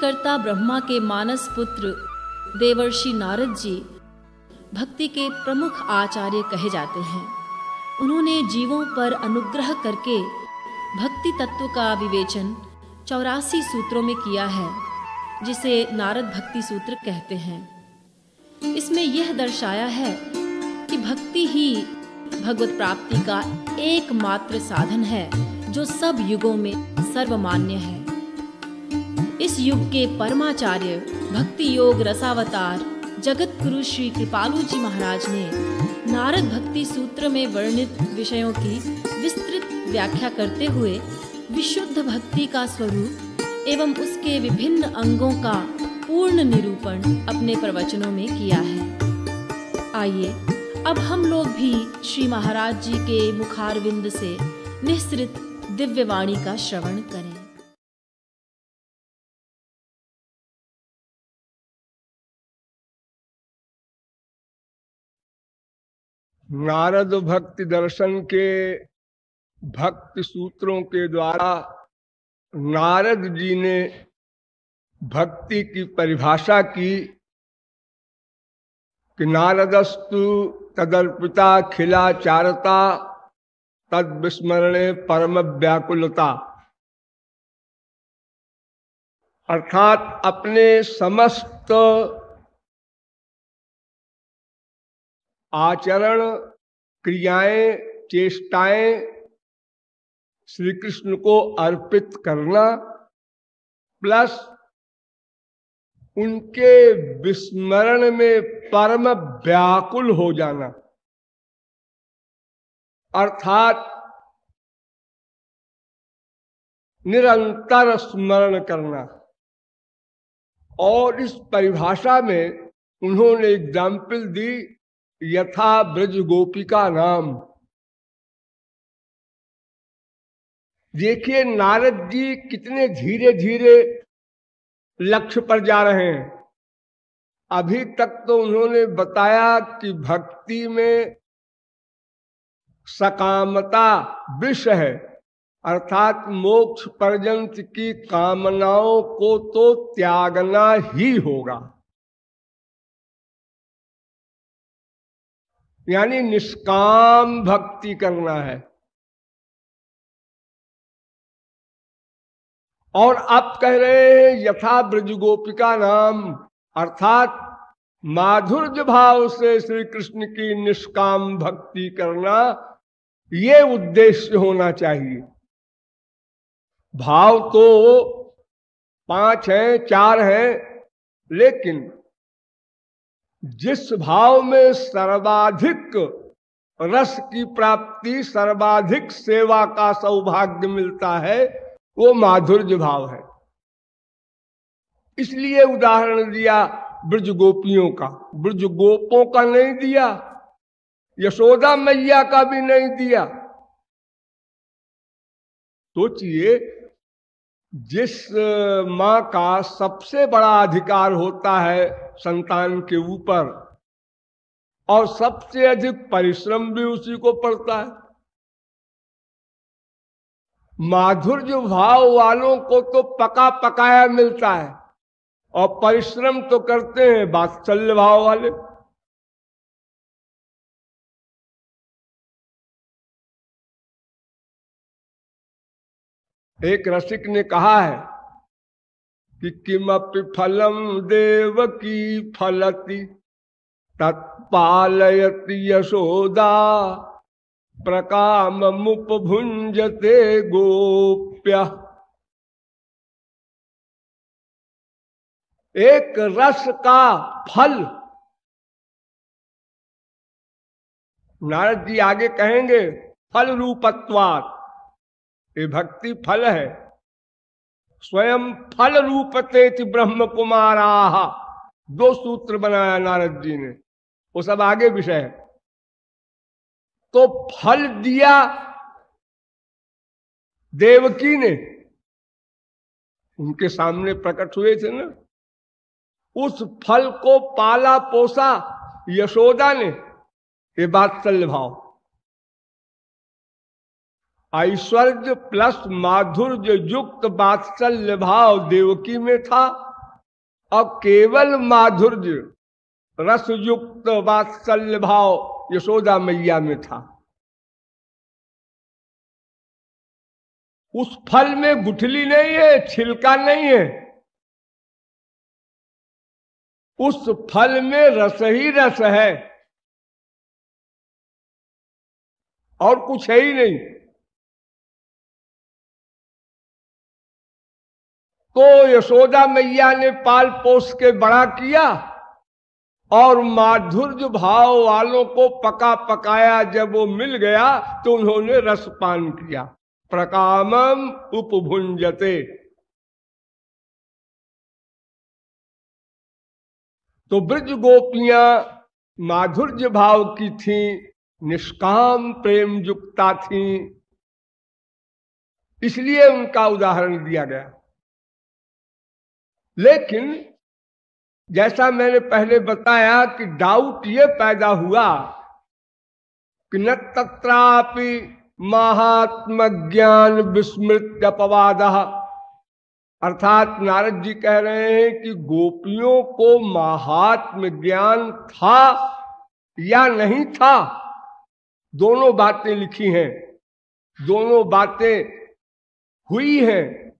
सृष्टिकर्ता ब्रह्मा के मानस पुत्र देवर्षि नारद जी भक्ति के प्रमुख आचार्य कहे जाते हैं। उन्होंने जीवों पर अनुग्रह करके भक्ति तत्व का विवेचन चौरासी सूत्रों में किया है, जिसे नारद भक्ति सूत्र कहते हैं। इसमें यह दर्शाया है कि भक्ति ही भगवत प्राप्ति का एकमात्र साधन है, जो सब युगों में सर्वमान्य है। इस युग के परमाचार्य भक्ति योग रसावतार, जगत गुरु श्री कृपालु जी महाराज ने नारद भक्ति सूत्र में वर्णित विषयों की विस्तृत व्याख्या करते हुए विशुद्ध भक्ति का स्वरूप एवं उसके विभिन्न अंगों का पूर्ण निरूपण अपने प्रवचनों में किया है। आइए, अब हम लोग भी श्री महाराज जी के मुखारविंद से निःसृत दिव्य वाणी का श्रवण करें। नारद भक्ति दर्शन के भक्ति सूत्रों के द्वारा नारद जी ने भक्ति की परिभाषा की कि नारदस्तु तदर्पिता खिलाचारता तद विस्मरणे परम व्याकुलता। अर्थात अपने समस्त आचरण, क्रियाएँ, चेष्टाएँ श्री कृष्ण को अर्पित करना, प्लस उनके विस्मरण में परम व्याकुल हो जाना। अर्थात निरंतर स्मरण करना। और इस परिभाषा में उन्होंने एग्ज़ाम्पल दी यथा ब्रज गोपिका नाम। देखिए, नारद जी कितने धीरे धीरे लक्ष्य पर जा रहे हैं। अभी तक तो उन्होंने बताया कि भक्ति में सकामता विष है, अर्थात मोक्ष पर्यंत की कामनाओं को तो त्यागना ही होगा। यानी निष्काम भक्ति करना है। और आप कह रहे हैं, यथा ब्रज गोपिका नाम, अर्थात माधुर्य भाव से श्री कृष्ण की निष्काम भक्ति करना, ये उद्देश्य होना चाहिए। भाव तो पाँच हैं, चार हैं, लेकिन जिस भाव में सर्वाधिक रस की प्राप्ति, सर्वाधिक सेवा का सौभाग्य मिलता है, वो माधुर्य भाव है। इसलिए उदाहरण दिया ब्रज गोपियों का। ब्रज गोपों का नहीं दिया, यशोदा मैया का भी नहीं दिया। सोचिए, जिस माँ का सबसे बड़ा अधिकार होता है संतान के ऊपर। और सबसे अधिक परिश्रम भी उसी को पड़ता है। माधुर्य भाव वालों को तो पका पकाया मिलता है। और परिश्रम तो करते हैं वात्सल्य भाव वाले। एक रसिक ने कहा है कि किमपि फलम देव की फलति? तत्पालयति यशोदा प्रकाम मुपभुंजते गोप्य। एक रस का फल। नारद जी आगे कहेंगे, फल रूपत्वात। ये भक्ति फल है। स्वयं फल रूपते ब्रह्म कुमारा दो सूत्र बनाया नारद जी ने। वो सब आगे विषय है। तो फल दिया देवकी ने। उनके सामने प्रकट हुए थे ना। उस फल को पाला पोसा यशोदा ने। ये बात चल भाव। ऐश्वर्य प्लस माधुर्य युक्त बात्सल्य भाव देवकी में था और केवल माधुर्य रस युक्त वात्सल्य भाव यशोदा मैया में था। उस फल में गुठली नहीं है, छिलका नहीं है। उस फल में रस ही रस है और कुछ है ही नहीं। तो यशोदा मैया ने पाल पोस के बड़ा किया और माधुर्य भाव वालों को पका पकाया। जब वो मिल गया तो उन्होंने रसपान किया। प्रकामम उपभुंजते। तो ब्रज गोपियाँ माधुर्य भाव की थी, निष्काम प्रेम युक्ता थी, इसलिए उनका उदाहरण दिया गया। लेकिन जैसा मैंने पहले बताया कि डाउट ये पैदा हुआ कि न तत्रापि महात्म ज्ञान विस्मृत अपवाद। अर्थात नारद जी कह रहे हैं कि गोपियों को महात्म ज्ञान था या नहीं था? दोनों बातें लिखी हैं। दोनों बातें हुई हैं।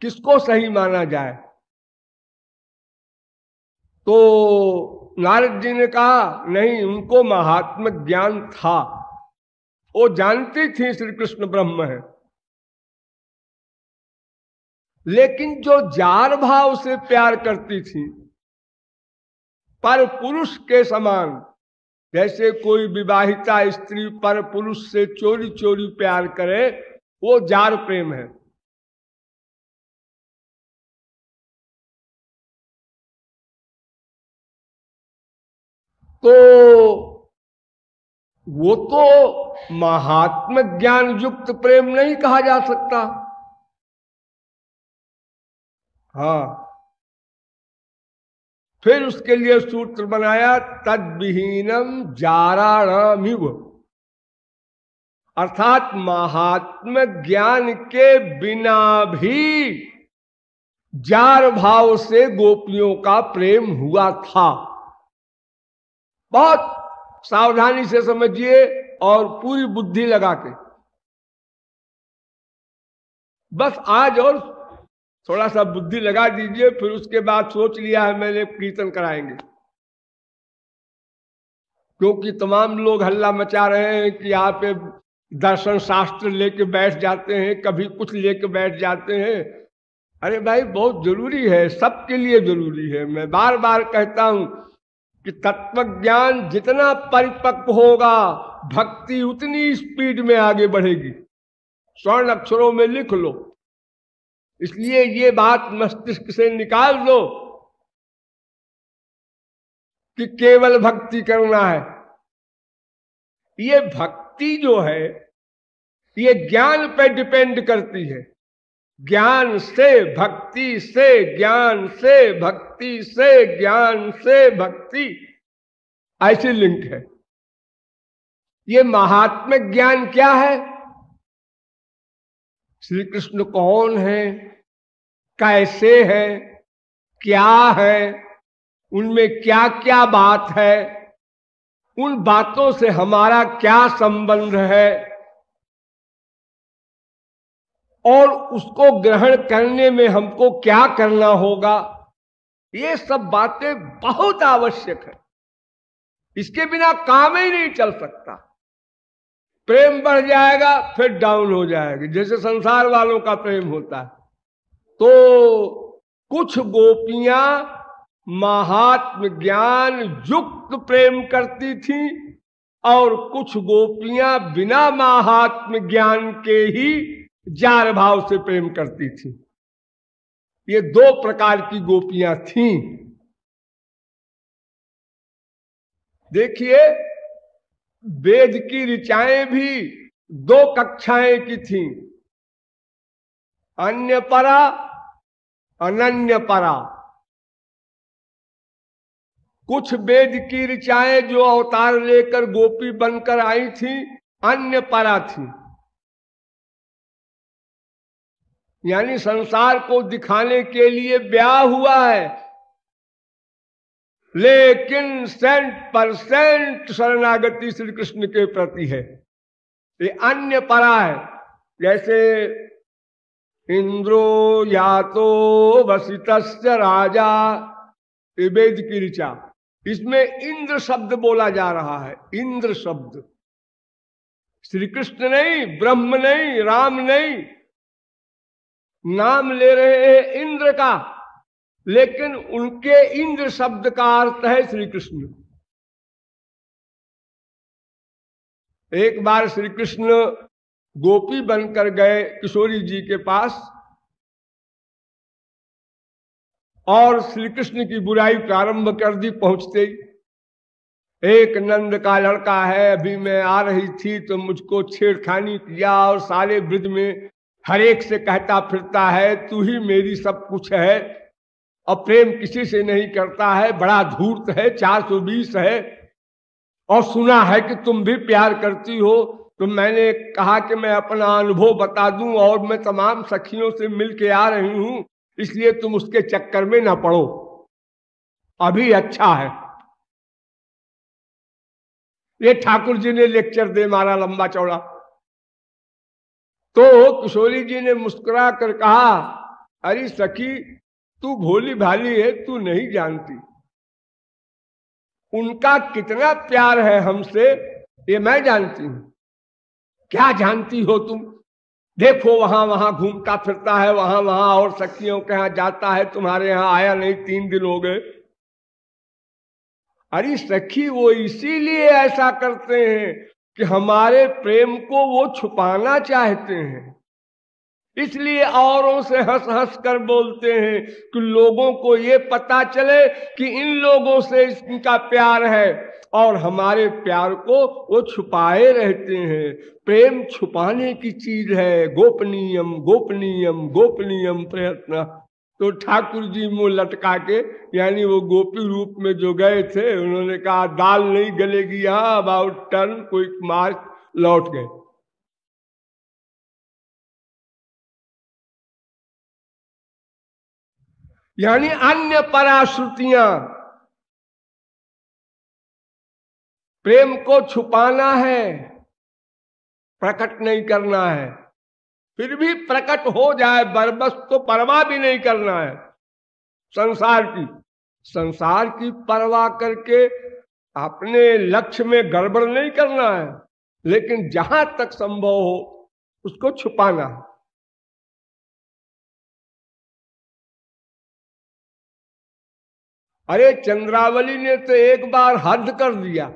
किसको सही माना जाए? तो नारद जी ने कहा, नहीं, उनको महात्म ज्ञान था। वो जानती थी श्री कृष्ण ब्रह्म है। लेकिन जो जार भाव से प्यार करती थी, पर पुरुष के समान, जैसे कोई विवाहिता स्त्री पर पुरुष से चोरी चोरी प्यार करे, वो जार प्रेम है। तो वो तो महात्म ज्ञान युक्त प्रेम नहीं कहा जा सकता। हाँ। फिर उसके लिए सूत्र बनाया तद विहीनम जाराणामिव। अर्थात महात्म ज्ञान के बिना भी जार भाव से गोपियों का प्रेम हुआ था। बहुत सावधानी से समझिए और पूरी बुद्धि लगा के। बस आज और थोड़ा सा बुद्धि लगा दीजिए, फिर उसके बाद सोच लिया है मैंने, कीर्तन कराएँगे। क्योंकि तमाम लोग हल्ला मचा रहे हैं कि यहाँ पे दर्शन शास्त्र लेके बैठ जाते हैं, कभी कुछ लेके बैठ जाते हैं। अरे भाई, बहुत ज़रूरी है, सबके लिए ज़रूरी है। मैं बार बार कहता हूँ कि तत्व ज्ञान जितना परिपक्व होगा, भक्ति उतनी स्पीड में आगे बढ़ेगी। स्वर्ण अक्षरों में लिख लो। इसलिए ये बात मस्तिष्क से निकाल दो कि केवल भक्ति करना है। ये भक्ति जो है, ये ज्ञान पे डिपेंड करती है। ज्ञान से, भक्ति से, ज्ञान से, भक्ति से, ज्ञान से, भक्ति। ऐसी लिंक है। ये महात्म ज्ञान क्या है? श्री कृष्ण कौन है? कैसे है? क्या है? उनमें क्या क्या बात है? उन बातों से हमारा क्या संबंध है? और उसको ग्रहण करने में हमको क्या करना होगा? ये सब बातें बहुत आवश्यक है। इसके बिना काम ही नहीं चल सकता। प्रेम बढ़ जाएगा, फिर डाउन हो जाएगा। जैसे संसार वालों का प्रेम होता है। तो कुछ गोपियाँ महात्म ज्ञान युक्त प्रेम करती थी और कुछ गोपियाँ बिना महात्म ज्ञान के ही जार भाव से प्रेम करती थी। ये दो प्रकार की गोपियाँ थीं। देखिए, वेद की ऋचाएँ भी दो कक्षाएँ की थी। अन्य परा, अनन्य परा। कुछ वेद की ऋचाएँ जो अवतार लेकर गोपी बनकर आई थी, अन्य परा थी। यानी संसार को दिखाने के लिए ब्याह हुआ है। लेकिन सेंट परसेंट शरणागति श्री कृष्ण के प्रति है। ये अन्य परा है, जैसे इंद्रो या तो वसित राजा वेद की ऋचा। इसमें इंद्र शब्द बोला जा रहा है, इंद्र शब्द। श्री कृष्ण नहीं, ब्रह्म नहीं, राम नहीं नाम ले रहे हैं इंद्र का, लेकिन उनके इंद्र शब्द का अर्थ है श्री कृष्ण एक बार श्री कृष्ण गोपी बनकर गए किशोरी जी के पास, और श्री कृष्ण की बुराई प्रारंभ कर दी पहुँचते ही। एक नंद का लड़का है, अभी मैं आ रही थी तो मुझको छेड़खानी किया और सारे ब्रज में हर एक से कहता फिरता है, तू ही मेरी सब कुछ है। और प्रेम किसी से नहीं करता है, बड़ा धूर्त है, चार सौ बीस है। और सुना है कि तुम भी प्यार करती हो तो मैंने कहा कि मैं अपना अनुभव बता दूँ और मैं तमाम सखियों से मिल के आ रही हूँ, इसलिए तुम उसके चक्कर में ना पड़ो। अभी अच्छा है। ये ठाकुर जी ने लेक्चर दे मारा लंबा चौड़ा। तो किशोरी जी ने मुस्कुरा कर कहा, अरे सखी, तू भोली भाली है, तू नहीं जानती। उनका कितना प्यार है हमसे, ये मैं जानती हूँ। क्या जानती हो तुम? देखो, वहाँ वहाँ घूमता फिरता है, वहाँ वहाँ और सखियों के यहाँ जाता है, तुम्हारे यहाँ आया नहीं, तीन दिन हो गए। अरे सखी, वो इसीलिए ऐसा करते हैं कि हमारे प्रेम को वो छुपाना चाहते हैं। इसलिए औरों से हंस हंस कर बोलते हैं कि लोगों को ये पता चले कि इन लोगों से इनका प्यार है और हमारे प्यार को वो छुपाए रहते हैं। प्रेम छुपाने की चीज़ है। गोपनीयम गोपनीयम गोपनीयम प्रयत्न। तो ठाकुर जी मुँह लटका के, यानी वो गोपी रूप में जो गए थे, उन्होंने कहा, दाल नहीं गलेगी यहाँ अबाउट टर्न कोई मार्च लौट गए। यानी अन्य पराश्रुतियाँ, प्रेम को छुपाना है, प्रकट नहीं करना है। फिर भी प्रकट हो जाए, बरबस तो परवाह भी नहीं करना है। संसार की संसार की परवाह करके अपने लक्ष्य में गड़बड़ नहीं करना है, लेकिन जहाँ तक संभव हो, उसको छुपाना है। अरे, चंद्रावली ने तो एक बार हद कर दिया।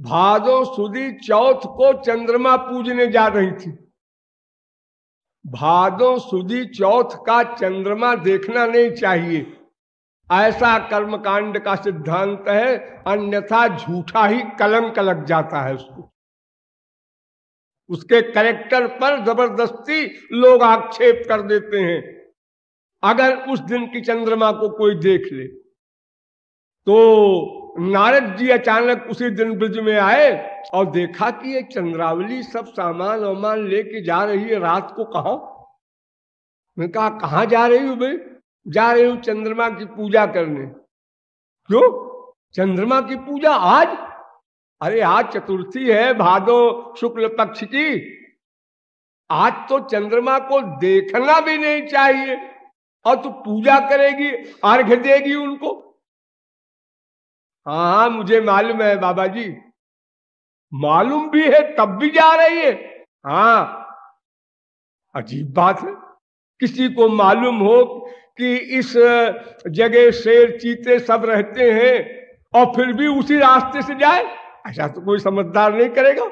भादो सुदी चौथ को चंद्रमा पूजने जा रही थी। भादो सुदी चौथ का चंद्रमा देखना नहीं चाहिए। ऐसा कर्मकांड का सिद्धांत है, अन्यथा झूठा ही कलंक लग जाता है उसको। उसके करेक्टर पर ज़बरदस्ती लोग आक्षेप कर देते हैं। अगर उस दिन की चंद्रमा को कोई देख ले तो नारद जी अचानक उसी दिन ब्रज में आए और देखा कि ये चंद्रावली सब सामान वामान लेके जा रही है रात को कहा? मैं कहा कहा जा रही हूँ भाई? जा रही हूँ चंद्रमा की पूजा करने। क्यों? चंद्रमा की पूजा आज? अरे, आज चतुर्थी है भादो शुक्ल पक्ष की। आज तो चंद्रमा को देखना भी नहीं चाहिए। और तू पूजा करेगी अर्घ देगी उनको। हाँ हाँ मुझे मालूम है बाबा जी मालूम भी है, तब भी जा रही है। हाँ अजीब बात है। किसी को मालूम हो कि इस जगह शेर चीते सब रहते हैं और फिर भी उसी रास्ते से जाए? ऐसा तो कोई समझदार नहीं करेगा।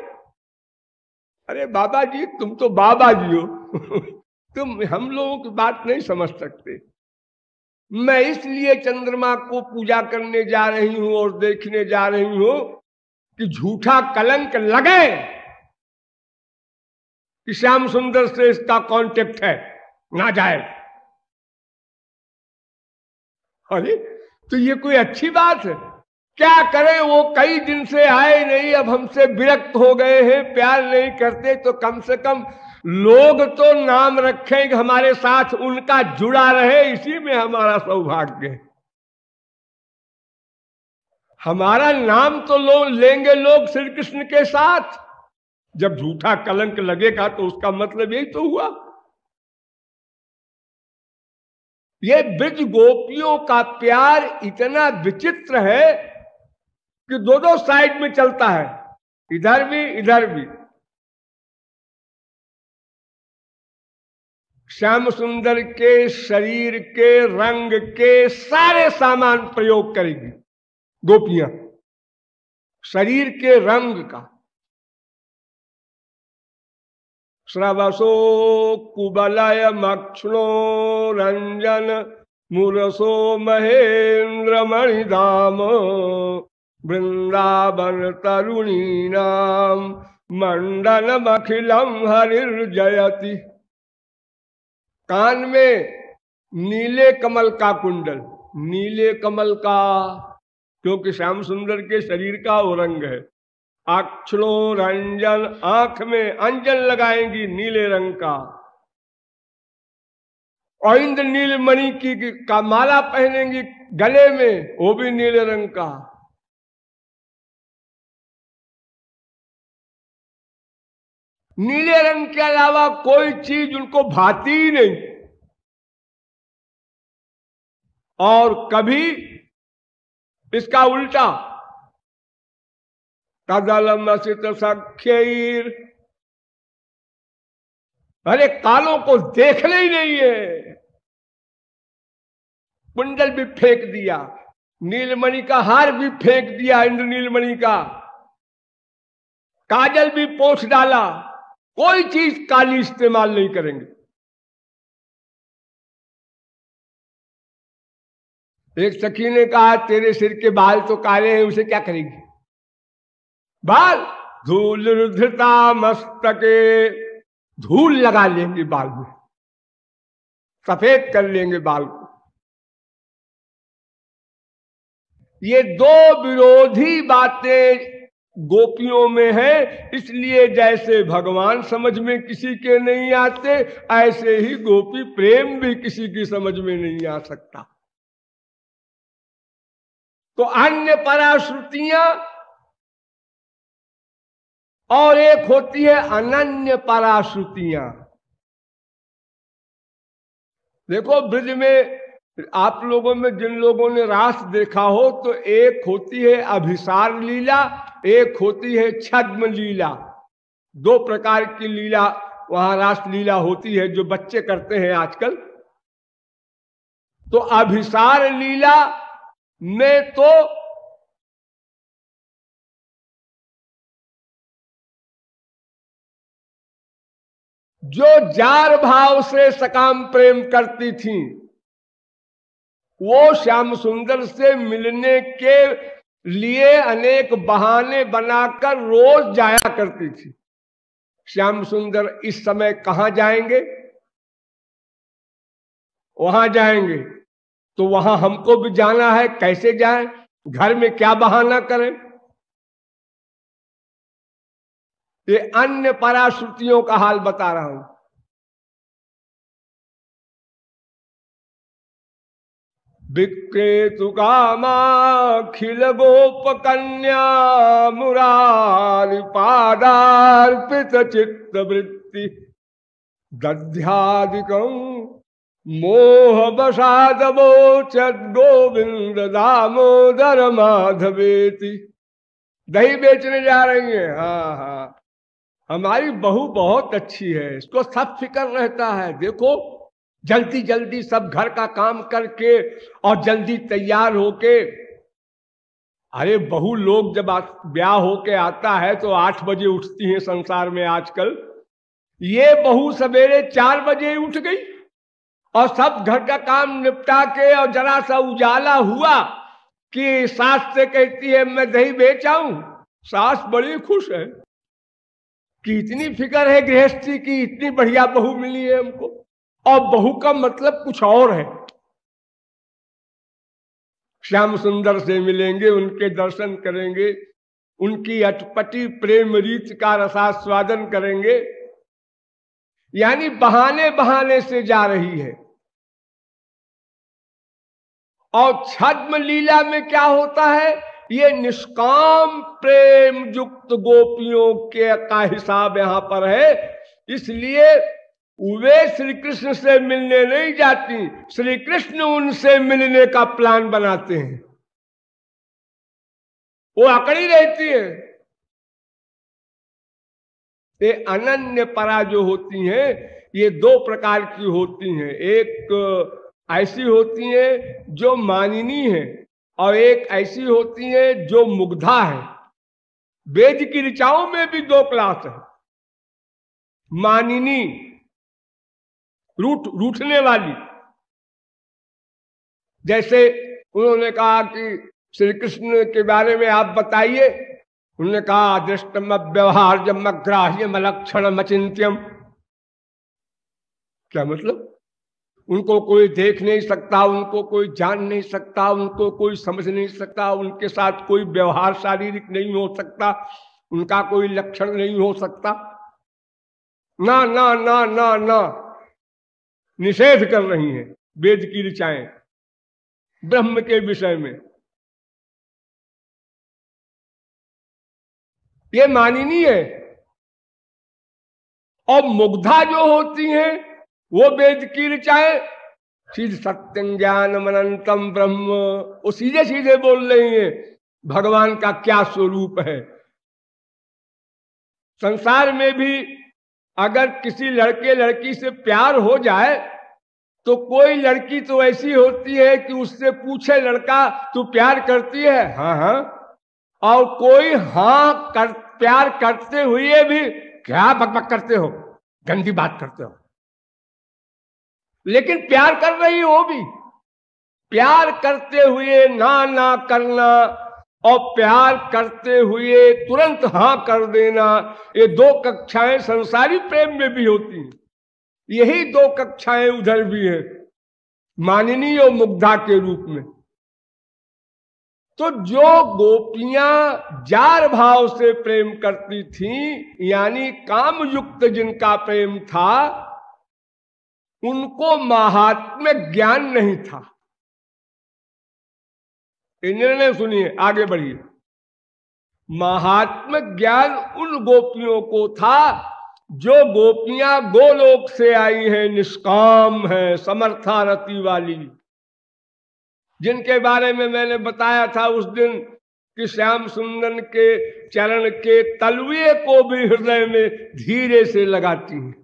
अरे बाबा जी तुम तो बाबा जी हो। तुम, हम लोगों की बात नहीं समझ सकते। मैं इसलिए चंद्रमा को पूजा करने जा रही हूँ और देखने जा रही हूँ कि झूठा कलंक लगे। कि श्याम सुंदर से इसका कांटेक्ट है, ना जाए। अरे तो ये कोई अच्छी बात है? क्या करें, वो कई दिन से आए नहीं, अब हमसे विरक्त हो गए हैं, प्यार नहीं करते तो कम से कम लोग तो नाम रखेंगे हमारे साथ उनका जुड़ा रहे, इसी में हमारा सौभाग्य हमारा नाम तो लोग लेंगे लोग श्री कृष्ण के साथ। जब झूठा कलंक लगेगा तो उसका मतलब यही तो हुआ। ये ब्रज गोपियों का प्यार इतना विचित्र है कि दो दो साइड में चलता है। इधर भी इधर भी। श्याम सुंदर के शरीर के रंग के सारे सामान प्रयोग करेगी। गोपियाँ, शरीर के रंग का। श्रवसो, कुबलय, मक्षणो, रंजन, मुरसो, महेंद्र, मणिधाम, वृंदावन, तरुणी नाम मंडल मखिलम, हरिर्जयति। कान में नीले कमल का कुंडल, नीले कमल का, क्योंकि श्याम सुंदर के शरीर का वो रंग है। अक्षणों रंजन, आँख में अंजन लगाएँगी नीले रंग का। और इंद्र नील मणि की का माला पहनेंगी गले में, वो भी नीले रंग का। नीले रंग के अलावा कोई चीज़ उनको भाती ही नहीं। और कभी इसका उल्टा। कदलम सख्यर। अरे कालों को देखने ही नहीं है। कुंडल भी फेंक दिया, नीलमणि का हार भी फेंक दिया इंद्र नीलमणि का। काजल भी पोछ डाला। कोई चीज़ काली इस्तेमाल नहीं करेंगे। एक सखी ने कहा, तेरे सिर के बाल तो काले हैं, उसे क्या करेंगे? बाल? धूल रुद्धता मस्तके। धूल लगा लेंगे बाल में सफ़ेद कर लेंगे बाल को। ये दो विरोधी बातें गोपियों में है, इसलिए जैसे भगवान समझ में किसी के नहीं आते, ऐसे ही गोपी प्रेम भी किसी की समझ में नहीं आ सकता। तो अन्य पराश्रुतियाँ, और एक होती है अनन्य पराश्रुतियाँ। देखो, ब्रज में आप लोगों में जिन लोगों ने रास देखा हो तो एक होती है अभिसार लीला, एक होती है छद्म लीला। दो प्रकार की लीला, वहाँ रास लीला होती है जो बच्चे करते हैं आजकल। तो अभिसार लीला में तो जो जार भाव से सकाम प्रेम करती थी वो श्याम सुंदर से मिलने के लिए अनेक बहाने बनाकर रोज जाया करती थी। श्याम सुंदर इस समय कहाँ जाएँगे? वहाँ जाएँगे। तो वहाँ हमको भी जाना है, कैसे जाए? घर में क्या बहाना करें? ये अन्य पराश्रुतियों का हाल बता रहा हूँ। विक्रेतु कामाखिल गोप कन्या मुरारी पादार्पित चित्त वृत्ति दध्यादिक गोविंद दामोदर माधवेति दही बेचने जा रही है। हाँ हाँ। हमारी बहू बहुत अच्छी है। इसको सब फ़िक्र रहता है। देखो जल्दी जल्दी सब घर का काम करके और जल्दी तैयार होके। अरे, बहु लोग जब ब्याह होके आता है तो आठ बजे उठती हैं संसार में आजकल। ये बहू सवेरे चार बजे उठ गई और सब घर का काम निपटा के और जरा सा उजाला हुआ कि सास से कहती है, मैं दही बेच आऊँ। सास बड़ी खुश है कि इतनी फ़िक्र है गृहस्थी की, इतनी बढ़िया बहू मिली है हमको। और बहू का मतलब कुछ और है। श्याम सुंदर से मिलेंगे, उनके दर्शन करेंगे, उनकी अटपटी प्रेम रीत का रसास्वादन करेंगे। यानी बहाने बहाने से जा रही है। और छद्म लीला में क्या होता है? ये निष्काम प्रेम युक्त गोपियों के का हिसाब यहाँ पर है। इसलिए वे श्री कृष्ण से मिलने नहीं जाती। श्री कृष्ण उनसे मिलने का प्लान बनाते हैं। वो अकड़ी रहती है। ये अनन्य परा जो होती हैं, ये दो प्रकार की होती हैं। एक ऐसी होती है जो मानिनी है और एक ऐसी होती है जो मुग्धा है। वेद की ऋचाओं में भी दो क्लास है। मानिनी रूठ, रूठने वाली। जैसे उन्होंने कहा कि श्री कृष्ण के बारे में आप बताइए, उन्होंने कहा दृष्टम व्यवहार जब मग्राह्य मलक्षण मचिंत्यम क्या मतलब? उनको कोई देख नहीं सकता, उनको कोई जान नहीं सकता, उनको कोई समझ नहीं सकता, उनके साथ कोई व्यवहार शारीरिक नहीं हो सकता, उनका कोई लक्षण नहीं हो सकता। ना ना ना ना ना। निषेध कर रही हैं, वेद की ऋचाएँ, ब्रह्म के विषय में। ये मानिनी है। और मुग्धा जो होती हैं, वो वेद की ऋचाएँ सीध सत्यं ज्ञान मनंतम ब्रह्म, वो सीधे सीधे बोल रही है, भगवान का क्या स्वरूप है। संसार में भी अगर किसी लड़के लड़की से प्यार हो जाए तो कोई लड़की तो ऐसी होती है कि उससे पूछे लड़का तू प्यार करती है? हाँ हाँ। और कोई हाँ कर प्यार करते हुए भी क्या बकबक करते हो? गंदी बात करते हो? लेकिन प्यार कर रही हो भी। प्यार करते हुए ना ना करना और प्यार करते हुए तुरंत हाँ कर देना। ये दो कक्षाएँ संसारी प्रेम में भी होती हैं। यही दो कक्षाएँ उधर भी है माननीय और मुग्धा के रूप में। तो जो गोपियाँ जार भाव से प्रेम करती थी, यानी काम युक्त जिनका प्रेम था, उनको महात्म्य ज्ञान नहीं था। निर्णय सुनिए, आगे बढ़िए। महात्म ज्ञान उन गोपियों को था, जो गोपियाँ गोलोक से आई हैं, निष्काम है समर्था रति वाली। जिनके बारे में मैंने बताया था उस दिन कि श्याम सुंदर के चरण के तलवे को भी हृदय में धीरे से लगाती हैं।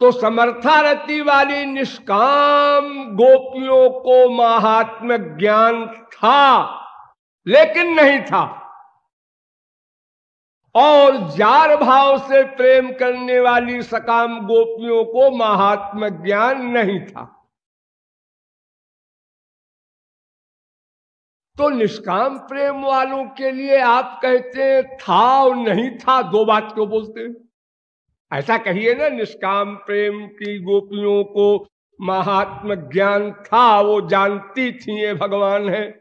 तो समर्थारति वाली निष्काम गोपियों को महात्म ज्ञान था, लेकिन नहीं था। और जार भाव से प्रेम करने वाली सकाम गोपियों को महात्म ज्ञान नहीं था। तो निष्काम प्रेम वालों के लिए आप कहते हैं था और नहीं था, दो बात क्यों बोलते हैं? ऐसा कहिए ना, निष्काम प्रेम की गोपियों को महात्म ज्ञान था, वो जानती थी ये भगवान है।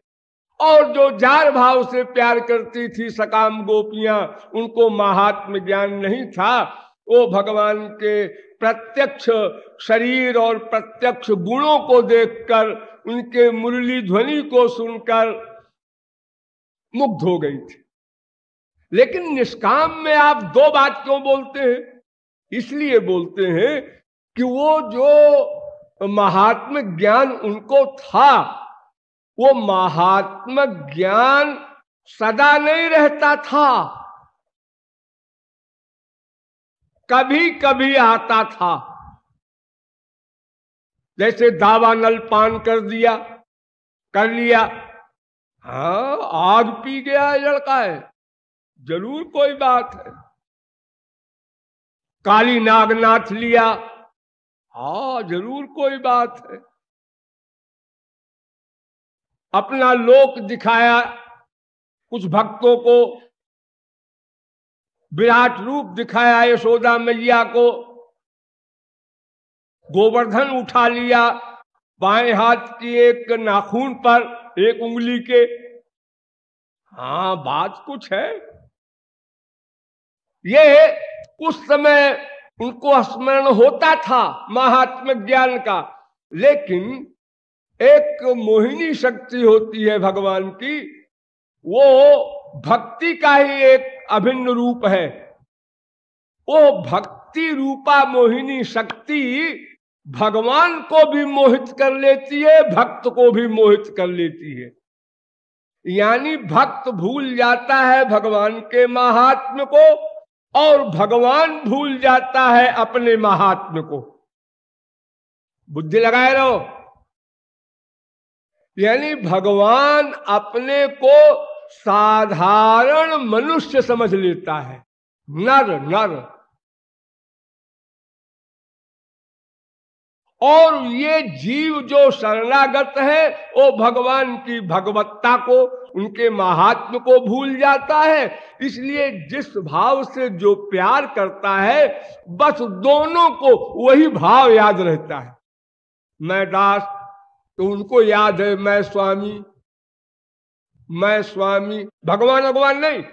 और जो जार भाव से प्यार करती थी सकाम गोपियाँ, उनको महात्म ज्ञान नहीं था। वो भगवान के प्रत्यक्ष शरीर और प्रत्यक्ष गुणों को देखकर, उनके मुरली ध्वनि को सुनकर मुग्ध हो गई थी। लेकिन निष्काम में आप दो बात क्यों बोलते हैं? इसलिए बोलते हैं कि वो जो महात्म ज्ञान उनको था, वो महात्म ज्ञान सदा नहीं रहता था। कभी कभी आता था। जैसे दावा नल पान कर दिया, कर लिया। हाँ आग पी गया लड़का है। ज़रूर कोई बात है। काली नागनाथ लिया। हा, ज़रूर कोई बात है। अपना लोक दिखाया, कुछ भक्तों को। विराट रूप दिखाया यशोदा मैया को। गोवर्धन उठा लिया, बाएँ हाथ की एक नाखून पर, एक उंगली के। हाँ बात कुछ है। ये उस समय उनको स्मरण होता था महात्म ज्ञान का, लेकिन एक मोहिनी शक्ति होती है भगवान की, वो भक्ति का ही एक अभिन्न रूप है। वो भक्ति रूपा मोहिनी शक्ति भगवान को भी मोहित कर लेती है, भक्त को भी मोहित कर लेती है। यानी भक्त भूल जाता है भगवान के महात्म को और भगवान भूल जाता है अपने महात्म को। बुद्धि लगाए रहो। यानी भगवान अपने को साधारण मनुष्य समझ लेता है। नर नर। और ये जीव जो शरणागत है, वो भगवान की भगवत्ता को, उनके महात्म को भूल जाता है। इसलिए जिस भाव से जो प्यार करता है, बस दोनों को वही भाव याद रहता है। मैं दास तो उनको याद है मैं स्वामी। मैं स्वामी, भगवान भगवान नहीं,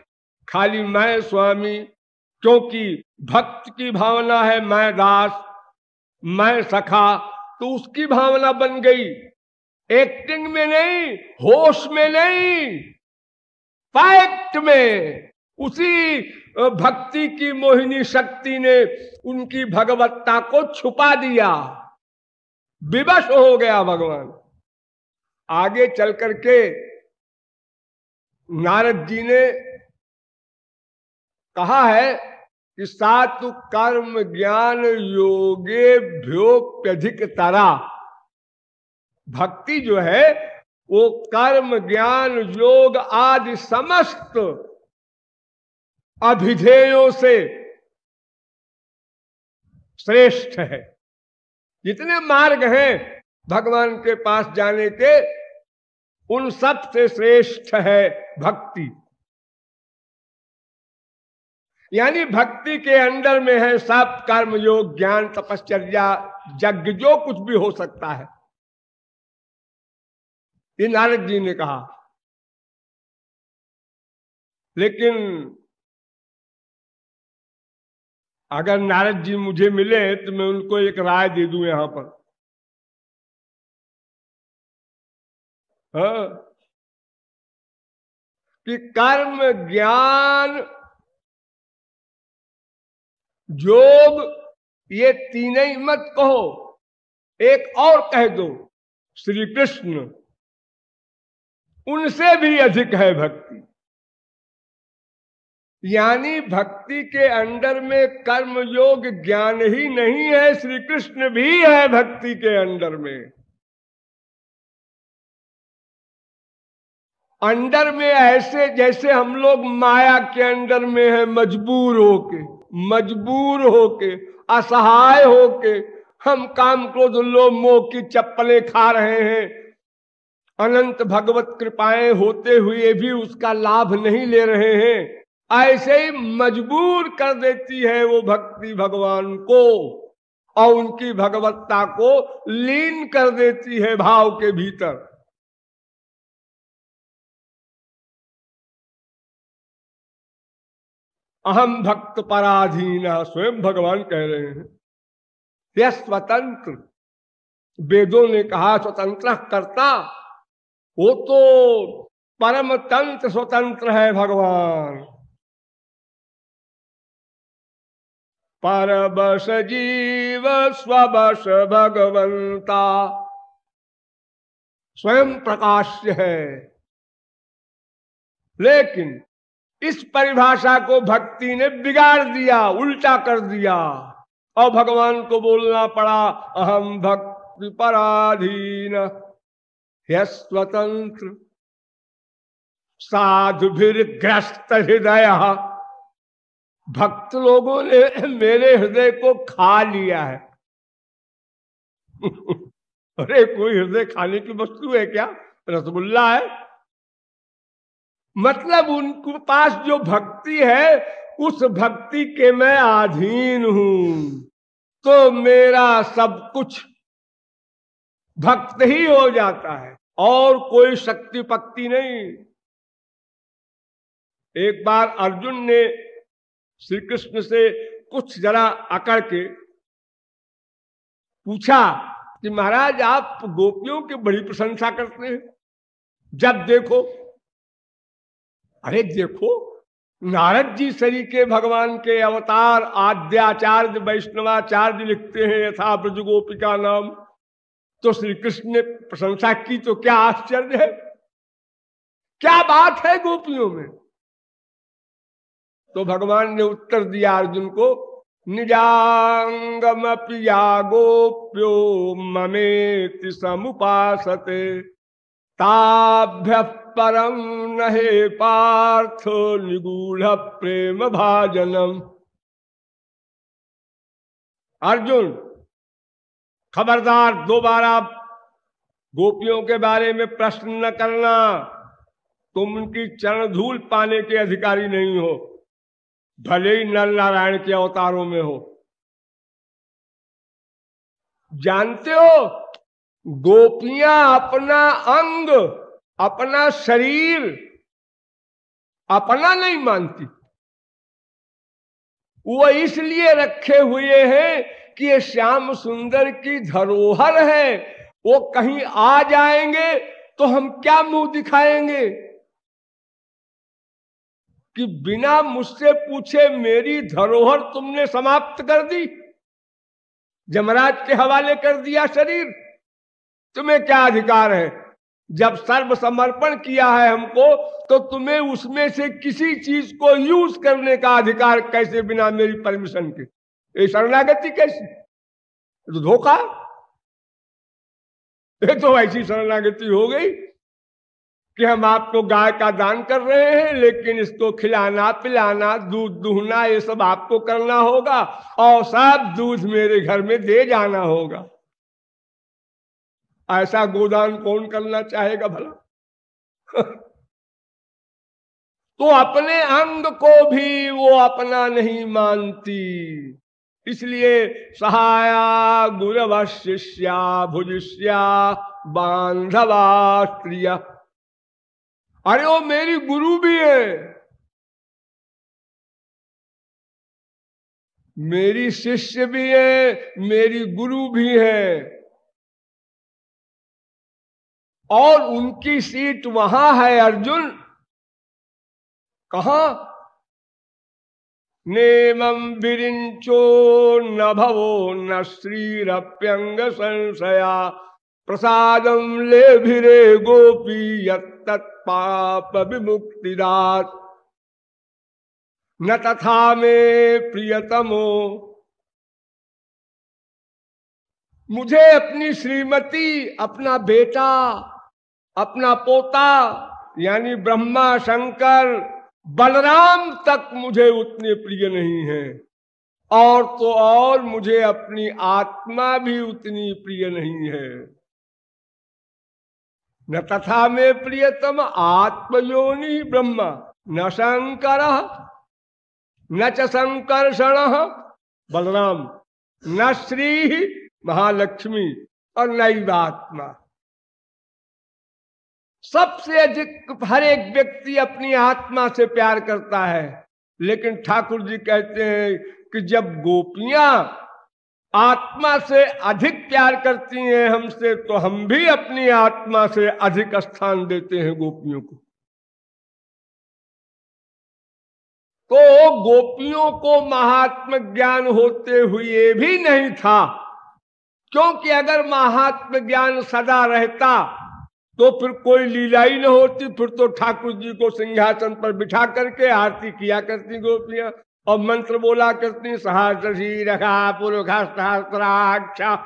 खाली मैं स्वामी। क्योंकि भक्त की भावना है मैं दास। मैं सखा तो उसकी भावना बन गई। एक्टिंग में नहीं, होश में नहीं। फैक्ट में, उसी भक्ति की मोहिनी शक्ति ने उनकी भगवत्ता को छुपा दिया। विवश हो गया भगवान। आगे चल करके नारद जी ने कहा है कि सातु कर्म ज्ञान योगे भ्योप्यधिक तरा। भक्ति जो है, वो कर्म ज्ञान योग आदि समस्त अभिधेयों से श्रेष्ठ है। जितने मार्ग हैं भगवान के पास जाने के, उन सबसे श्रेष्ठ है भक्ति। यानी भक्ति के अंदर में है सब कर्म योग, ज्ञान, तपश्चर्या, यज्ञ, जो कुछ भी हो सकता है। ये नारद जी ने कहा। लेकिन अगर नारद जी मुझे मिले तो मैं उनको एक राय दे दू यहाँ पर। हाँ। कि कर्म ज्ञान योग ये तीन ही मत कहो, एक और कह दो, श्री कृष्ण। उनसे भी अधिक है भक्ति। यानी भक्ति के अंदर में कर्म योग ज्ञान ही नहीं है, श्री कृष्ण भी है भक्ति के अंदर में। अंदर में ऐसे जैसे हम लोग माया के अंदर में है, मजबूर होके। मजबूर होके, असहाय होके हम काम क्रोध लो मोह की चप्पलें खा रहे हैं। अनंत भगवत कृपाएँ होते हुए भी उसका लाभ नहीं ले रहे हैं। ऐसे ही मजबूर कर देती है वो भक्ति भगवान को और उनकी भगवत्ता को लीन कर देती है भाव के भीतर। अहम भक्त पराधीन स्वयं भगवान कह रहे हैं। यह स्वतंत्र। वेदों ने कहा, स्वतंत्र करता, वो तो परम तंत्र स्वतंत्र है भगवान। परबस जीव स्वबस भगवंता, स्वयं प्रकाश्य है। लेकिन इस परिभाषा को भक्ति ने बिगाड़ दिया, उल्टा कर दिया। और भगवान को बोलना पड़ा अहम भक्ति पराधीन स्वतंत्र साधु भी ग्रस्त हृदय। भक्त लोगों ने मेरे हृदय को खा लिया है। अरे, कोई हृदय खाने की वस्तु है क्या? रसगुल्ला है? मतलब उनके पास जो भक्ति है, उस भक्ति के मैं अधीन हूँ। तो मेरा सब कुछ भक्त ही हो जाता है, और कोई शक्ति पक्ति नहीं। एक बार अर्जुन ने श्री कृष्ण से कुछ जरा अकड़ के पूछा कि महाराज, आप गोपियों की बड़ी प्रशंसा करते हैं। जब देखो अरे देखो, नारद जी शरी के भगवान के अवतार आद्याचार्य वैष्णवाचार्य लिखते हैं यथा ब्रज गोपिका नाम। तो श्री कृष्ण ने प्रशंसा की तो क्या आश्चर्य है? क्या बात है गोपियों में? तो भगवान ने उत्तर दिया अर्जुन को निजांगम पिया गोप्यो ममेति समुपासते। ताभ्य परम नहे पार्थ निगूढ़ प्रेम भाजनम। अर्जुन, खबरदार दोबारा गोपियों के बारे में प्रश्न न करना। तुम उनकी चरण धूल पाने के अधिकारी नहीं हो। भले ही नर नारायण के अवतारों में हो। जानते हो गोपियाँ अपना अंग, अपना शरीर, अपना नहीं मानती। वो इसलिए रखे हुए हैं कि ये श्याम सुंदर की धरोहर है। वो कहीं आ जाएँगे तो हम क्या मुँह दिखाएँगे? कि बिना मुझसे पूछे मेरी धरोहर तुमने समाप्त कर दी, जमराज के हवाले कर दिया शरीर। तुम्हें क्या अधिकार है? जब सर्व समर्पण किया है हमको तो तुम्हें उसमें से किसी चीज़ को यूज़ करने का अधिकार कैसे बिना मेरी परमिशन के? ये शरणागति कैसी? तो धोखा। ये तो ऐसी शरणागति हो गई कि हम आपको गाय का दान कर रहे हैं, लेकिन इसको खिलाना, पिलाना, दूध दूहना, ये सब आपको करना होगा और सब दूध मेरे घर में दे जाना होगा। ऐसा गोदान कौन करना चाहेगा भला? तो अपने अंग को भी वो अपना नहीं मानती। इसलिए सहाया गुरव शिष्या भुजिष्या, बांधवा, स्त्रिया। अरे वो मेरी गुरु भी है। मेरी शिष्य भी है, मेरी गुरु भी है। और उनकी सीट वहाँ है अर्जुन। कहा? नेमम विरिंचो न भवो न श्रीरप्यंग संशया प्रसादम ले भिरे गोपी यत्पाप विमुक्तिदात न तथा में प्रियतमो। मुझे अपनी श्रीमती, अपना बेटा अपना पोता, यानी ब्रह्मा शंकर, बलराम तक मुझे उतने प्रिय नहीं है। और तो और मुझे अपनी आत्मा भी उतनी प्रिय नहीं है। न तथा में प्रियतम आत्मयोनि ब्रह्मा, न शंकर, न च बलराम, न श्री महालक्ष्मी और नैवात्मा सबसे अधिक हर एक व्यक्ति अपनी आत्मा से प्यार करता है। लेकिन ठाकुर जी कहते हैं कि जब गोपियाँ आत्मा से अधिक प्यार करती हैं हमसे तो हम भी अपनी आत्मा से अधिक स्थान देते हैं गोपियों को। तो गोपियों को महात्म ज्ञान होते हुए भी नहीं था, क्योंकि अगर महात्म ज्ञान सदा रहता तो फिर कोई लीला ही न होती, फिर तो ठाकुर जी को सिंहासन पर बिठा करके आरती किया करती गोपियाँ, और मंत्र बोला करती सहस्री रखा पुरुषाक्षा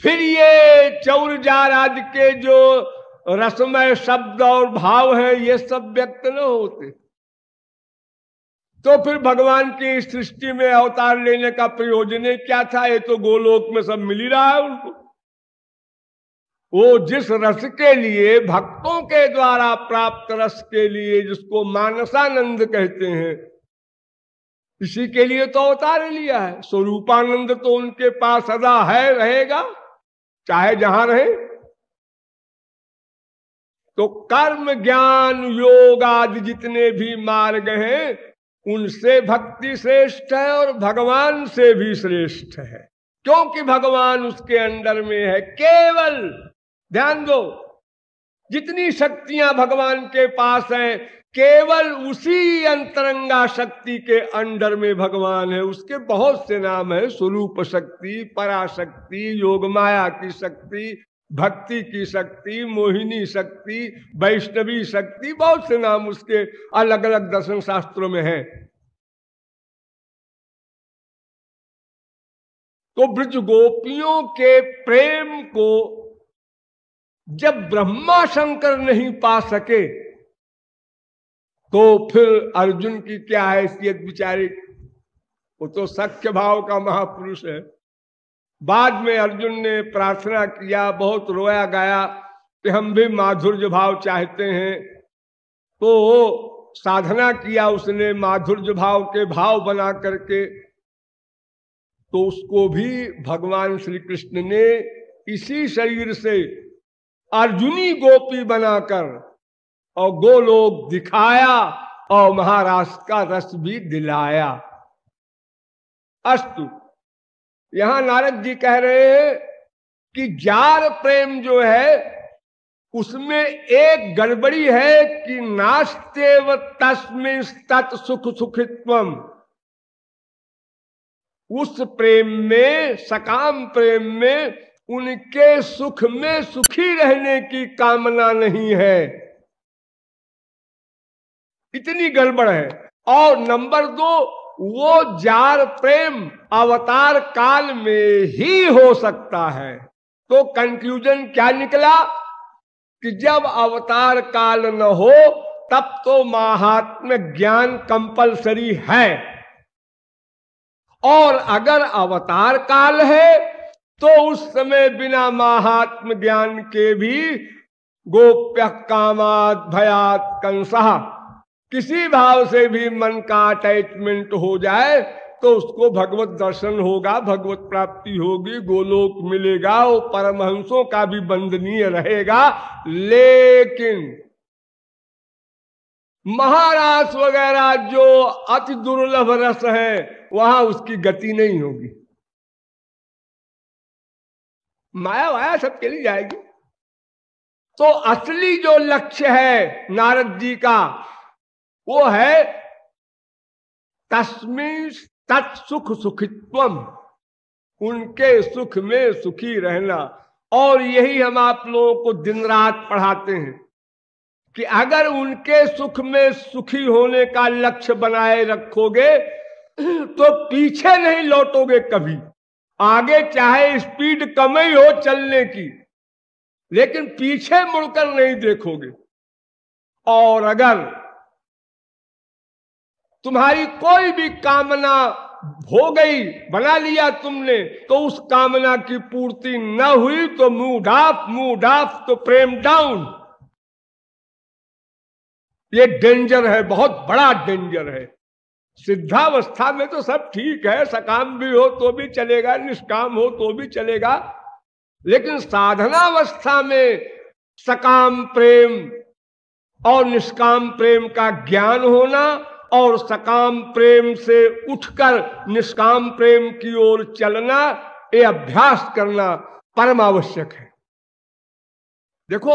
फिर ये चौर जार आदि के जो रसमय शब्द और भाव है, ये सब व्यक्त न होते। तो फिर भगवान की सृष्टि में अवतार लेने का प्रयोजन क्या था? ये तो गोलोक में सब मिल ही रहा है उनको। वो जिस रस के लिए, भक्तों के द्वारा प्राप्त रस के लिए जिसको मानसानंद कहते हैं, इसी के लिए तो अवतार लिया है। स्वरूपानंद तो उनके पास सदा है, रहेगा, चाहे जहाँ रहे। तो कर्म, ज्ञान, योग आदि जितने भी मार्ग हैं उनसे भक्ति श्रेष्ठ है और भगवान से भी श्रेष्ठ है। क्योंकि भगवान उसके अंडर में है, केवल, ध्यान दो, जितनी शक्तियाँ भगवान के पास हैं, केवल उसी अंतरंगा शक्ति के अंडर में भगवान है। उसके बहुत से नाम है, स्वरूप शक्ति, पराशक्ति, योग, माया की शक्ति भक्ति की शक्ति, मोहिनी शक्ति, वैष्णवी शक्ति, बहुत से नाम उसके अलग अलग दर्शन शास्त्रों में है। तो ब्रज गोपियों के प्रेम को जब ब्रह्मा शंकर नहीं पा सके तो फिर अर्जुन की क्या हैसियत बिचारी? वो तो सख्य भाव का महापुरुष है। बाद में अर्जुन ने प्रार्थना किया, बहुत रोया गाया कि हम भी माधुर्य भाव चाहते हैं। तो साधना किया उसने, माधुर्य भाव के भाव बना करके। तो उसको भी भगवान श्री कृष्ण ने इसी शरीर से अर्जुनी गोपी बनाकर और गोलोक दिखाया और महाराष्ट्र का रस भी दिलाया। अस्तु। यहाँ नारद जी कह रहे हैं कि जार प्रेम जो है, उसमें एक गड़बड़ी है कि नास्तेव तस्में तत् सुख सुखित्व उस प्रेम में, सकाम प्रेम में, उनके सुख में सुखी रहने की कामना नहीं है। इतनी गड़बड़ है। और नंबर दो वो जार प्रेम अवतार काल में ही हो सकता है। तो कंक्लूजन क्या निकला? कि जब अवतार काल न हो, तब तो महात्म ज्ञान कंपलसरी है। और अगर अवतार काल है तो उस समय बिना महात्म ज्ञान के भी गोप्य कामात भयात कंसा किसी भाव से भी मन का अटैचमेंट हो जाए तो उसको भगवत दर्शन होगा, भगवत प्राप्ति होगी, गोलोक मिलेगा, वो परमहंसों का भी बंदनीय रहेगा। लेकिन महाराज वगैरह जो अति दुर्लभ रस है, वहाँ उसकी गति नहीं होगी। माया वाया सब चली जाएगी। तो असली जो लक्ष्य है नारद जी का वो है तस्मिन तत्सुख सुखित्व उनके सुख में सुखी रहना। और यही हम आप लोगों को दिन रात पढ़ाते हैं कि अगर उनके सुख में सुखी होने का लक्ष्य बनाए रखोगे तो पीछे नहीं लौटोगे कभी। आगे चाहे स्पीड कम ही हो चलने की, लेकिन पीछे मुड़कर नहीं देखोगे। और अगर तुम्हारी कोई भी कामना हो गई, बना लिया तुमने तो उस कामना की पूर्ति न हुई तो मूड ऑफ़ मूड ऑफ़ तो प्रेम डाउन। ये डेंजर है, बहुत बड़ा डेंजर है। सिद्धावस्था में तो सब ठीक है, सकाम भी हो तो भी चलेगा, निष्काम हो तो भी चलेगा, लेकिन साधनावस्था में सकाम प्रेम और निष्काम प्रेम का ज्ञान होना और सकाम प्रेम से उठकर निष्काम प्रेम की ओर चलना, ये अभ्यास करना परम आवश्यक है। देखो,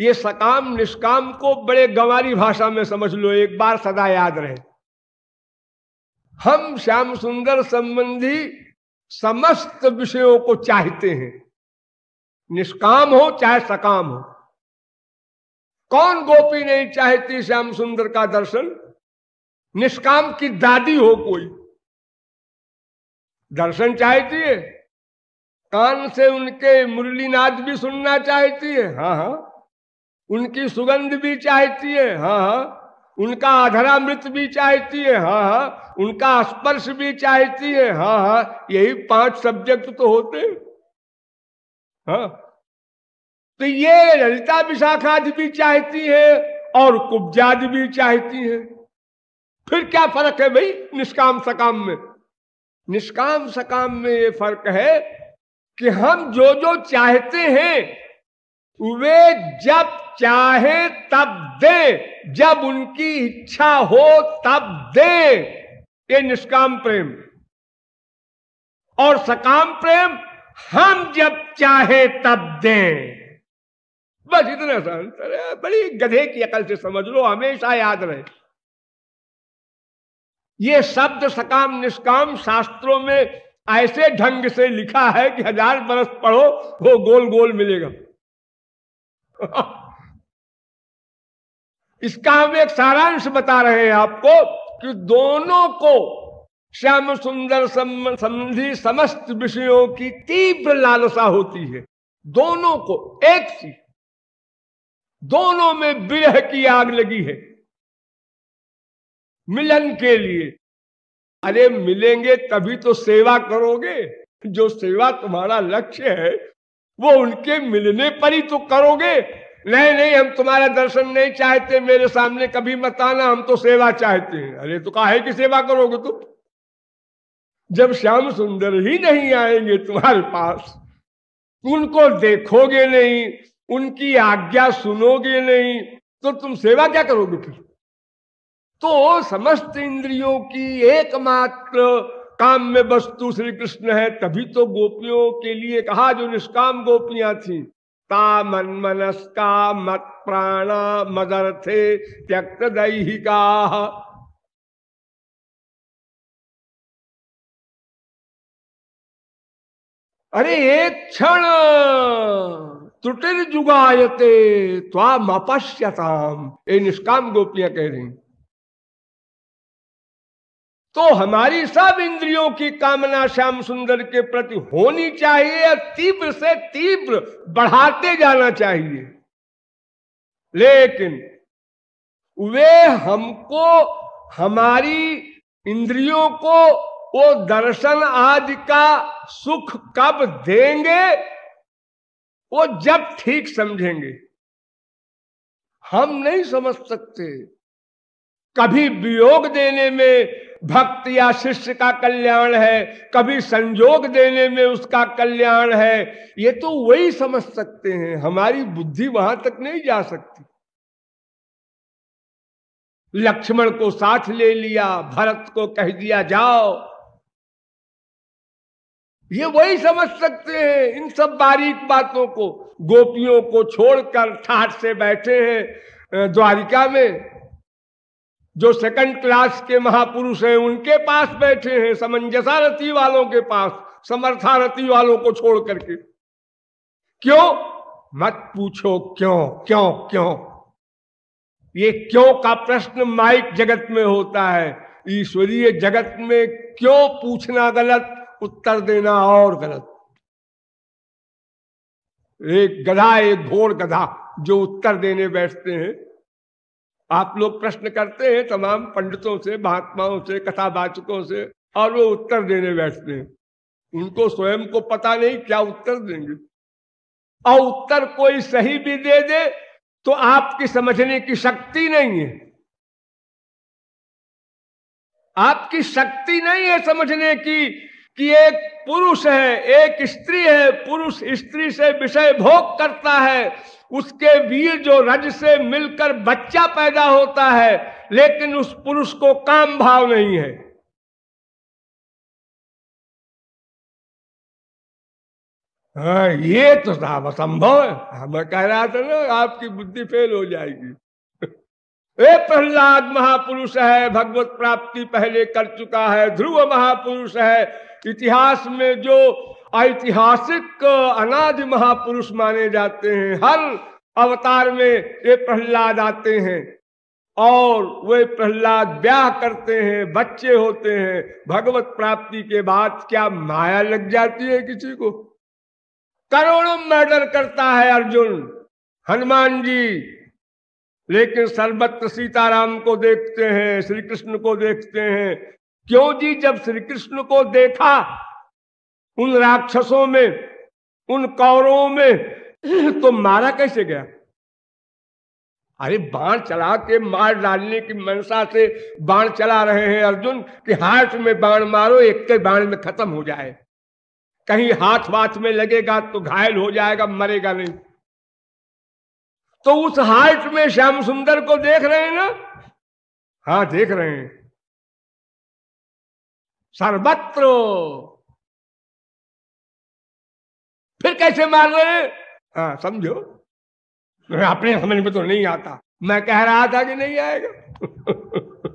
ये सकाम निष्काम को बड़े गंवारी भाषा में समझ लो, एक बार सदा याद रहे। हम श्याम सुंदर संबंधी समस्त विषयों को चाहते हैं। निष्काम हो चाहे सकाम हो। कौन गोपी नहीं चाहती श्याम सुंदर का दर्शन? निष्काम की दादी हो कोई। दर्शन चाहती है? कान से उनके मुरलीनाथ भी सुनना चाहती है? हाँ हाँ। उनकी सुगंध भी चाहती है? हाँ हाँ। उनका अधरामृत भी चाहती है? हाँ हाँ। उनका स्पर्श भी चाहती है? हाँ हाँ। यही पाँच सब्जेक्ट तो होते हाँ। तो ये ललिता विशाखादि भी चाहती है और कुब्जाद भी चाहती है। फिर क्या फ़र्क है भाई निष्काम सकाम में? निष्काम सकाम में ये फ़र्क है कि हम जो जो चाहते हैं, वे जब चाहे तब दे, जब उनकी इच्छा हो तब दे। ये निष्काम प्रेम। और सकाम प्रेम हम जब चाहे तब दें। बस इतना सा बड़ी गधे की अकल से समझ लो, हमेशा याद रहे। ये शब्द सकाम निष्काम शास्त्रों में ऐसे ढंग से लिखा है कि हज़ार बरस पढ़ो, वो गोल गोल मिलेगा। इसका हम एक सारांश बता रहे हैं आपको कि दोनों को श्याम सुंदर संबंधी समस्त विषयों की तीव्र लालसा होती है। दोनों को, एक सी। दोनों में विरह की आग लगी है। मिलन के लिए। अरे, मिलेंगे तभी तो सेवा करोगे। जो सेवा तुम्हारा लक्ष्य है, वो उनके मिलने पर ही तो करोगे। नहीं नहीं, हम तुम्हारा दर्शन नहीं चाहते, मेरे सामने कभी मत आना, हम तो सेवा चाहते हैं। अरे तो काहे की सेवा करोगे तुम? जब श्याम सुंदर ही नहीं आएँगे तुम्हारे पास, उनको देखोगे नहीं, उनकी आज्ञा सुनोगे नहीं तो तुम सेवा क्या करोगे फिर? तो समस्त इंद्रियों की एकमात्र काम में वस्तु श्री कृष्ण है, तभी तो गोपियों के लिए कहा जो निष्काम गोपियाँ थी। ता मन मनस्का, मत प्राणा, मदर्थे त्यक्त दैहिका अरे एक क्षण त्रुटिर जुगायते त्वाम ये निष्काम गोपियाँ कह रही तो हमारी सब इंद्रियों की कामना श्याम सुंदर के प्रति होनी चाहिए तीव्र से तीव्र बढ़ाते जाना चाहिए। लेकिन वे हमको, हमारी इंद्रियों को, वो दर्शन आदि का सुख कब देंगे, वो जब ठीक समझेंगे। हम नहीं समझ सकते। कभी वियोग देने में भक्त या शिष्य का कल्याण है, कभी संजोग देने में उसका कल्याण है। ये तो वही समझ सकते हैं, हमारी बुद्धि वहाँ तक नहीं जा सकती। लक्ष्मण को साथ ले लिया, भरत को कह दिया, जाओ। ये वही समझ सकते हैं, इन सब बारीक बातों को, गोपियों को छोड़कर ठाठ से बैठे हैं द्वारिका में। जो सेकंड क्लास के महापुरुष हैं, उनके पास बैठे हैं समंजसा रति वालों के पास समर्थारती वालों को छोड़ करके। क्यों? मत पूछो क्यों क्यों क्यों? ये क्यों का प्रश्न माइक जगत में होता है। ईश्वरीय जगत में क्यों पूछना गलत, उत्तर देना और गलत? एक गधा, एक घोड़ गधा, जो उत्तर देने बैठते हैं। आप लोग प्रश्न करते हैं तमाम पंडितों से, महात्माओं से, कथावाचकों से, और वो उत्तर देने बैठते हैं। उनको स्वयं को पता नहीं क्या उत्तर देंगे। और उत्तर कोई सही भी दे दे तो आपकी समझने की शक्ति नहीं है। आपकी शक्ति नहीं है समझने की। कि एक पुरुष है, एक स्त्री है, पुरुष स्त्री से विषय भोग करता है। उसके वीर जो रज से मिलकर बच्चा पैदा होता है, लेकिन उस पुरुष को काम भाव नहीं है। हाँ ये तो साहब असंभव है। मैं कह रहा था ना, आपकी बुद्धि फेल हो जाएगी। ए प्रहलाद महापुरुष है, भगवत प्राप्ति पहले कर चुका है, ध्रुव महापुरुष है। इतिहास में जो ऐतिहासिक, अनादि महापुरुष माने जाते हैं, हर अवतार में ये प्रहलाद आते हैं। और वे प्रहलाद ब्याह करते हैं, बच्चे होते हैं, भगवत प्राप्ति के बाद क्या माया लग जाती है किसी को? करोड़ों मर्डर करता है अर्जुन। हनुमान जी लेकिन सर्वत्र सीताराम को देखते हैं श्री कृष्ण को देखते हैं। क्यों जी? जब श्री कृष्ण को देखा, उन राक्षसों में, उन कौरवों में तो मारा कैसे गया? अरे, बाण चला के मार डालने की मनसा से बाण चला रहे हैं अर्जुन कि हाथ में बाण मारो, एक के बाण में खत्म हो जाए। कहीं हाथ वाथ में लगेगा तो घायल हो जाएगा, मरेगा नहीं। तो उस हाइट में श्याम सुंदर को देख रहे हैं ना? हाँ देख रहे हैं। सर्वत्र। फिर कैसे मार रहे हैं? हाँ समझो। अपने समझ में तो नहीं आता। मैं कह रहा था कि नहीं आएगा।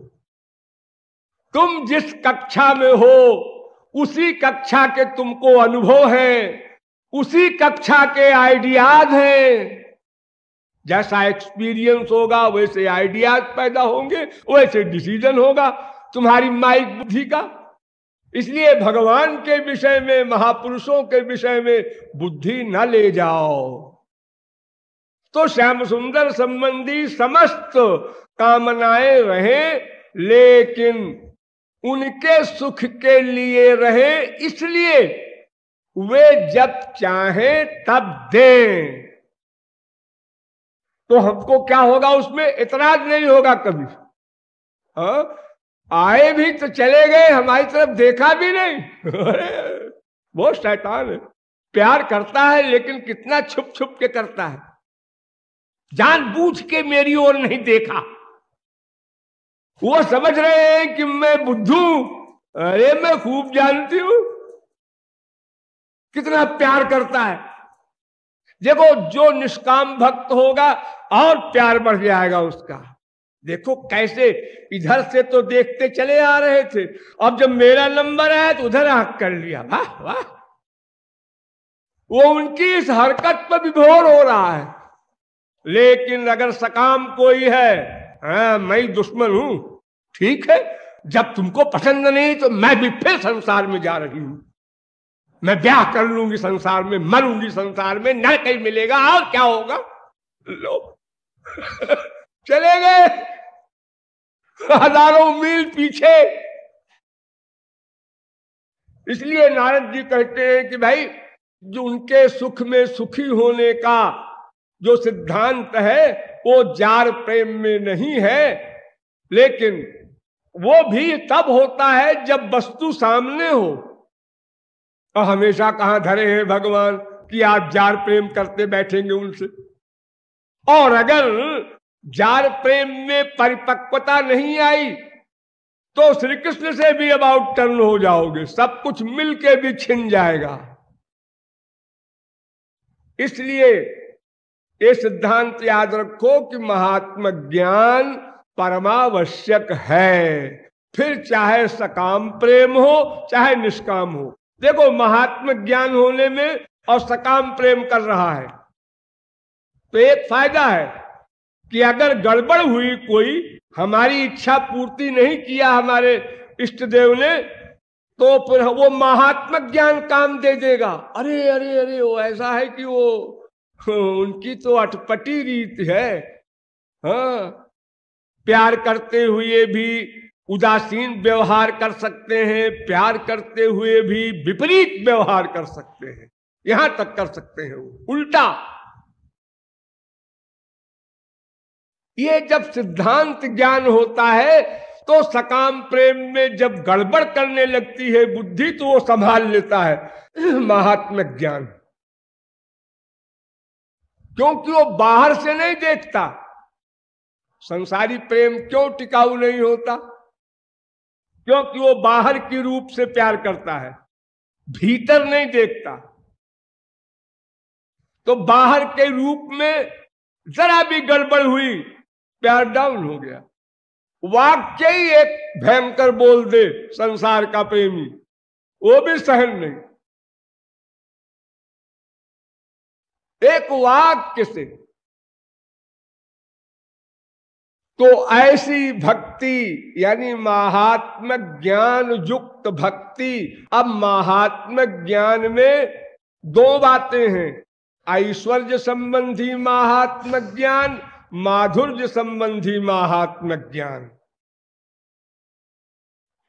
तुम जिस कक्षा में हो, उसी कक्षा के तुमको अनुभव है, उसी कक्षा के आइडियाज़ हैं। जैसा एक्सपीरियंस होगा, वैसे आइडियाज़ पैदा होंगे, वैसे डिसीज़न होगा, तुम्हारी माइक बुद्धि का। इसलिए भगवान के विषय में, महापुरुषों के विषय में बुद्धि न ले जाओ। तो श्याम सुंदर संबंधी समस्त कामनाएँ रहे, लेकिन उनके सुख के लिए रहे, इसलिए वे जब चाहे तब दें। तो हमको क्या होगा? उसमें इतराज नहीं होगा कभी। हा? आए भी तो चले गए, हमारी तरफ़ देखा भी नहीं। वो शैतान है। प्यार करता है, लेकिन कितना छुप छुप के करता है। जानबूझ के मेरी ओर नहीं देखा। वो समझ रहे हैं कि मैं बुद्धू। अरे, मैं खूब जानती हूँ। कितना प्यार करता है। देखो, जो निष्काम भक्त होगा, और प्यार बढ़ जाएगा उसका। देखो, कैसे इधर से तो देखते चले आ रहे थे। अब जब मेरा नंबर आया तो उधर आँख कर लिया। वाह वाह। वो उनकी इस हरकत पर विभोर हो रहा है। लेकिन अगर सकाम कोई है हाँ मैं दुश्मन हूँ। ठीक है, जब तुमको पसंद नहीं तो मैं भी फिर संसार में जा रही हूँ। मैं ब्याह कर लूँगी संसार में, मरूँगी संसार में, न कहीं मिलेगा, और क्या होगा? लो। चले गए। हज़ारों मील पीछे। इसलिए नारद जी कहते हैं कि भाई, जो उनके सुख में सुखी होने का जो सिद्धांत है, वो जार प्रेम में नहीं है, लेकिन वो भी तब होता है जब वस्तु सामने हो। और हमेशा कहा, धरे हैं भगवान, कि आप जार प्रेम करते बैठेंगे उनसे। और अगर जार प्रेम में परिपक्वता नहीं आई तो श्री कृष्ण से भी अबाउट टर्न हो जाओगे, सब कुछ मिलके भी छिन जाएगा। इसलिए ये सिद्धांत याद रखो कि महात्मा ज्ञान परमावश्यक है। फिर चाहे सकाम प्रेम हो, चाहे निष्काम हो देखो, महात्मा ज्ञान होने में और सकाम प्रेम कर रहा है। तो एक फ़ायदा है कि अगर गड़बड़ हुई, कोई हमारी इच्छा पूर्ति नहीं किया हमारे इष्ट देव ने तो फिर वो महात्मा ज्ञान काम दे देगा। अरे अरे अरे, वो ऐसा है कि वो, उनकी तो अटपटी रीत है। हाँ प्यार करते हुए भी उदासीन व्यवहार कर सकते हैं, प्यार करते हुए भी विपरीत व्यवहार कर सकते हैं। यहाँ तक कर सकते हैं उल्टा। ये जब सिद्धांत ज्ञान होता है तो सकाम प्रेम में जब गड़बड़ करने लगती है बुद्धि तो वो संभाल लेता है। महात्मा ज्ञान। क्योंकि वो बाहर से नहीं देखता। संसारी प्रेम क्यों टिकाऊ नहीं होता? क्योंकि वो बाहर के रूप से प्यार करता है, भीतर नहीं देखता। तो बाहर के रूप में जरा भी गड़बड़ हुई, प्यार डाउन हो गया। वाक्य ही एक भयंकर बोल दे, संसार का प्रेमी। वो भी सहन नहीं। एक वाक्य से तो ऐसी भक्ति, यानी महात्म ज्ञान युक्त भक्ति, अब महात्म ज्ञान में दो बातें हैं। ऐश्वर्य संबंधी महात्म ज्ञान माधुर्य संबंधी महात्म ज्ञान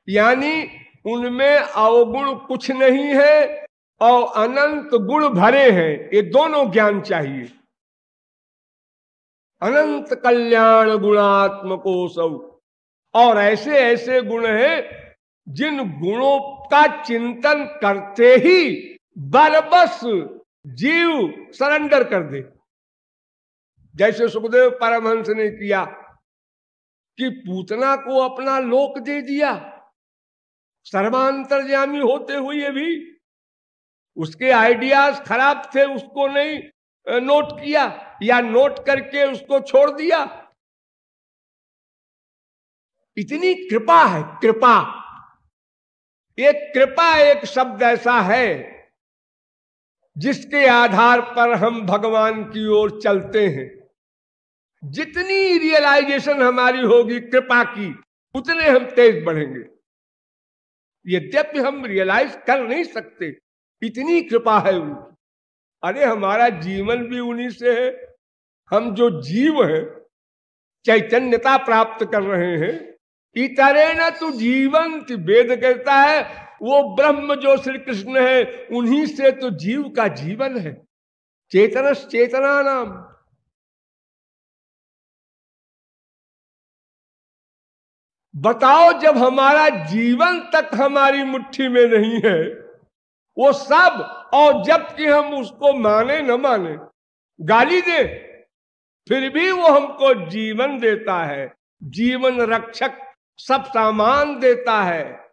यानी उनमें अवगुण कुछ नहीं है और अनंत गुण भरे हैं। ये दोनों ज्ञान चाहिए। अनंत कल्याण गुणात्मको सब और ऐसे ऐसे गुण हैं, जिन गुणों का चिंतन करते ही बरबस जीव सरेंडर कर दे। जैसे सुखदेव परमहंस ने किया कि पूतना को अपना लोक दे दिया। सर्वांतरजामी होते हुए भी उसके आइडियाज़ खराब थे, उसको नहीं नोट किया या नोट करके उसको छोड़ दिया? इतनी कृपा है, कृपा। एक कृपा एक शब्द ऐसा है जिसके आधार पर हम भगवान की ओर चलते हैं। जितनी रियलाइजेशन हमारी होगी कृपा की, उतने हम तेज बढ़ेंगे। यद्यपि हम रियलाइज़ कर नहीं सकते, इतनी कृपा है उनकी। अरे हमारा जीवन भी उन्हीं से है। हम जो जीव हैं, चैतन्यता प्राप्त कर रहे हैं। इतरे न तो जीवन वेद कहता है, वो ब्रह्म जो श्री कृष्ण है, उन्हीं से तो जीव का जीवन है। चेतन चेतना नाम बताओ जब हमारा जीवन तक हमारी मुट्ठी में नहीं है वो सब, और जबकि हम उसको माने न माने, गाली दे, फिर भी वो हमको जीवन देता है। जीवन रक्षक सब सामान देता है।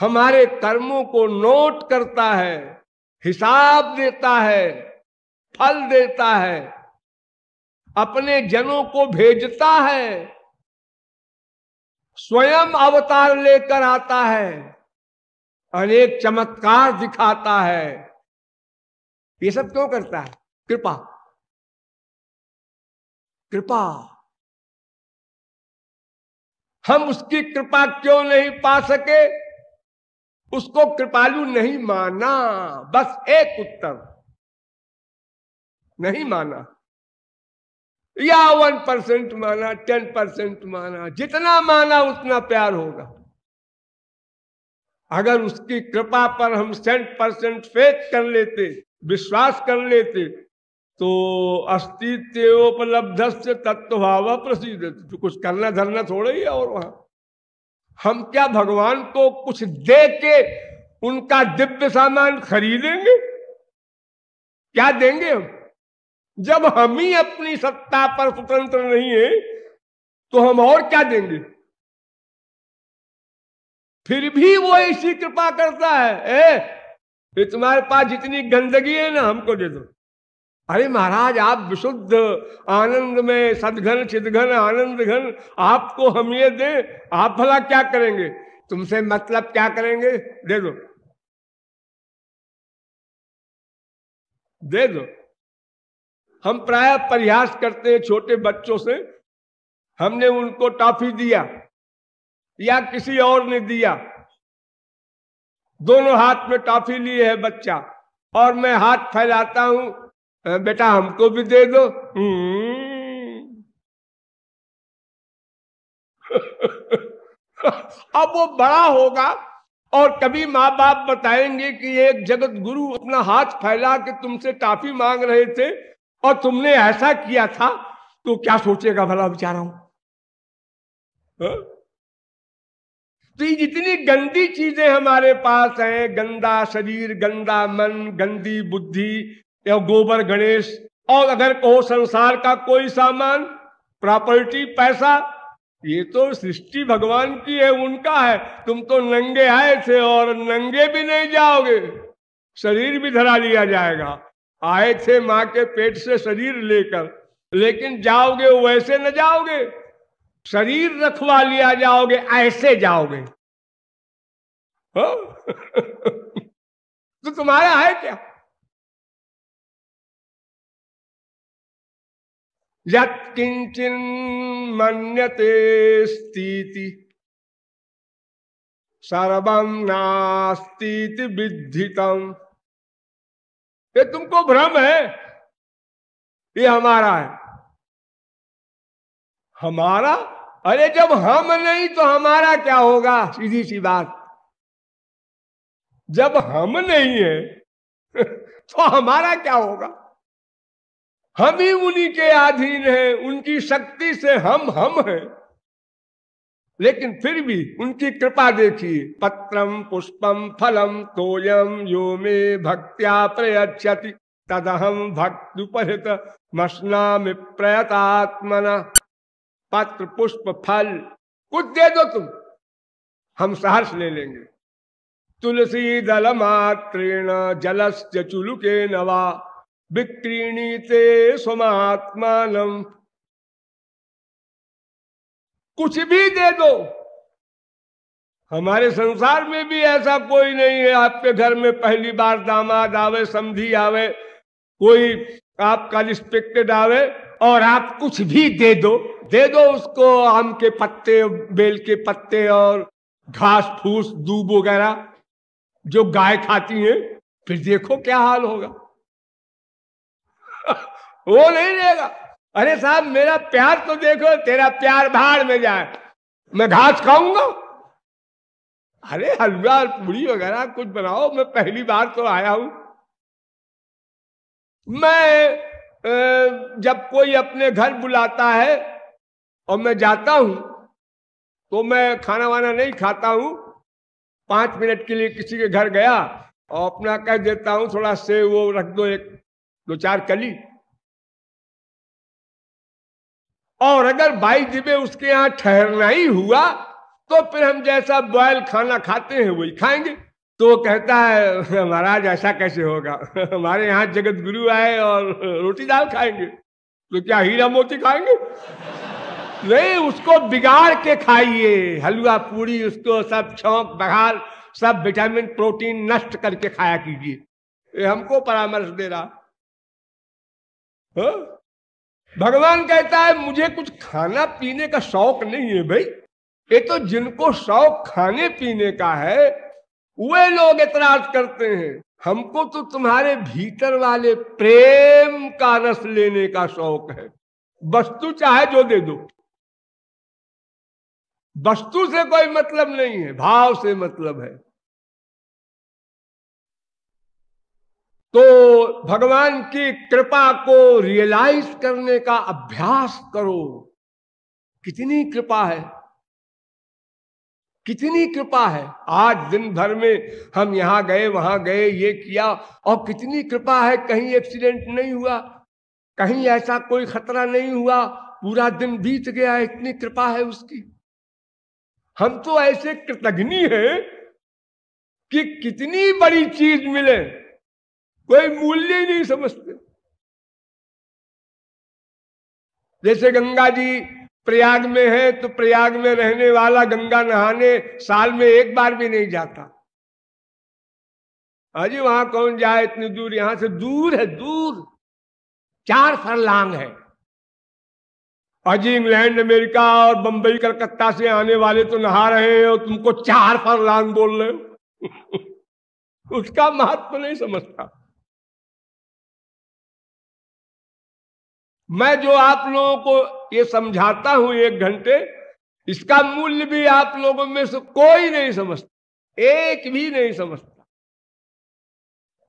हमारे कर्मों को नोट करता है, हिसाब देता है, फल देता है, अपने जनों को भेजता है, स्वयं अवतार लेकर आता है। अनेक चमत्कार दिखाता है। ये सब क्यों करता है? कृपा। कृपा। हम उसकी कृपा क्यों नहीं पा सके? उसको कृपालु नहीं माना। बस एक उत्तर। नहीं माना। या वन परसेंट माना, टेन परसेंट माना। जितना माना, उतना प्यार होगा। अगर उसकी कृपा पर हम सेंट परसेंट फेथ कर लेते, विश्वास कर लेते तो अस्तित्वोपलब्ध से तत्वभाव प्रसिद्ध तो कुछ करना धरना थोड़ा ही और वहाँ। हम क्या भगवान को कुछ दे के उनका दिव्य सामान खरीदेंगे? क्या देंगे हम? जब हम ही अपनी सत्ता पर स्वतंत्र नहीं है तो हम और क्या देंगे? फिर भी वो ऐसी कृपा करता है। ए, तुम्हारे पास जितनी गंदगी है ना हमको दे दो। अरे महाराज आप विशुद्ध आनंद में सदघन चिदघन आनंद घन आपको हम ये दे आप भला क्या करेंगे? तुमसे मतलब क्या करेंगे? दे दो। दे दो। हम प्राय प्रयास करते हैं छोटे बच्चों से। हमने उनको टॉफी दिया। या किसी और ने दिया दोनों हाथ में टॉफी लिए है बच्चा और मैं हाथ फैलाता हूँ बेटा हमको भी दे दो हम्म। अब वो बड़ा होगा और कभी माँ बाप बताएँगे कि एक जगत गुरु अपना हाथ फैला के तुमसे टाफी मांग रहे थे और तुमने ऐसा किया था तो क्या सोचेगा भला बेचारा हूँ हाँ? तो ये जितनी गंदी चीज़ें हमारे पास हैं, गंदा शरीर, गंदा मन, गंदी बुद्धि, या गोबर गणेश, और अगर कहो संसार का कोई सामान, प्रॉपर्टी, पैसा, ये तो सृष्टि भगवान की है, उनका है। तुम तो नंगे आए थे और नंगे भी नहीं जाओगे। शरीर भी धरा लिया जाएगा। आए थे माँ के पेट से शरीर लेकर, लेकिन जाओगे वैसे न जाओगे। शरीर रखवा लिया जाओगे, ऐसे जाओगे। हो? तो तुम्हारा है क्या? यत्किंचिन मन्यते स्थिति सर्वम नास्ती विद्धितम ये तुमको भ्रम है, ये हमारा है। हमारा अरे जब हम नहीं तो हमारा क्या होगा? सीधी सी बात। जब हम नहीं है तो हमारा क्या होगा? हम ही उन्हीं के अधीन है, उनकी शक्ति से हम हम हैं। लेकिन फिर भी उनकी कृपा देखिए। पत्रम, पुष्पम, फलम, तोयम यो मे भक्त्या प्रयच्छति। तदहम भक्तुपहित मसनाम प्रयतात्मन। पत्र पुष्प फल, कुछ दे दो तुम। हम सहर्ष ले लेंगे। तुलसी दल मात्रेण जलस्य चुलुके नवा विक्रीणीते स्वमात्मान कुछ भी दे दो। हमारे संसार में भी ऐसा कोई नहीं है। आपके घर में पहली बार दामाद आवे समझी आवे, कोई आपका रिस्पेक्टेड आवे और आप कुछ भी दे दो दे दो उसको आम के पत्ते, बेल के पत्ते और घास फूस, दूब वगैरह जो गाय खाती है, फिर देखो क्या हाल होगा। वो नहीं देगा। अरे साहब, मेरा प्यार तो देखो, तेरा प्यार भाड़ में जाए। मैं घास खाऊँगा। अरे हलवा पूरी वगैरह कुछ बनाओ, मैं पहली बार तो आया हूँ। मैं जब कोई अपने घर बुलाता है और मैं जाता हूँ तो मैं खाना वाना नहीं खाता हूँ। पाँच मिनट के लिए किसी के घर गया और अपना कह देता हूँ, थोड़ा से वो रख दो एक, दो चार कली। और अगर बाई जिबे उसके यहाँ ठहरना ही हुआ तो फिर हम जैसा बॉयल खाना खाते हैं, वही खाएँगे। तो कहता है, महाराज, ऐसा कैसे होगा? हमारे यहाँ जगत गुरु आए और रोटी दाल खाएँगे। तो क्या हीरा मोती खाएँगे? नहीं, उसको बिगाड़ के खाइए। हलवा, पूरी, उसको सब छौक बघार सब विटामिन, प्रोटीन नष्ट करके खाया कीजिए। ये हमको परामर्श दे रहा। हाँ? भगवान कहता है, मुझे कुछ खाना पीने का शौक नहीं है भाई। ये तो जिनको शौक खाने पीने का है वे लोग इतराज करते हैं। हमको तो तुम्हारे भीतर वाले प्रेम का रस लेने का शौक है। वस्तु चाहे जो दे दो। वस्तु से कोई मतलब नहीं है, भाव से मतलब है। तो भगवान की कृपा को रियलाइज़ करने का अभ्यास करो। कितनी कृपा है। कितनी कृपा है। आज दिन भर में हम यहाँ गए, वहाँ गए, ये किया और कितनी कृपा है, कहीं एक्सीडेंट नहीं हुआ, कहीं ऐसा कोई खतरा नहीं हुआ, पूरा दिन बीत गया, इतनी कृपा है उसकी। हम तो ऐसे कृतज्ञ हैं कि कितनी बड़ी चीज़ मिले, कोई मूल्य नहीं समझते। जैसे गंगा जी प्रयाग में है तो प्रयाग में रहने वाला गंगा नहाने साल में एक बार भी नहीं जाता। अजी वहाँ कौन जाए इतनी दूर? यहाँ से दूर है, दूर। चार फरलांग है। अजी इंग्लैंड, अमेरिका और बंबई, कलकत्ता से आने वाले तो नहा रहे हैं और तुमको चार फरलांग बोल रहे हो। उसका महत्व नहीं समझता। मैं जो आप लोगों को ये समझाता हूँ एक घंटे, इसका मूल्य भी आप लोगों में से कोई नहीं समझता, एक भी नहीं समझता।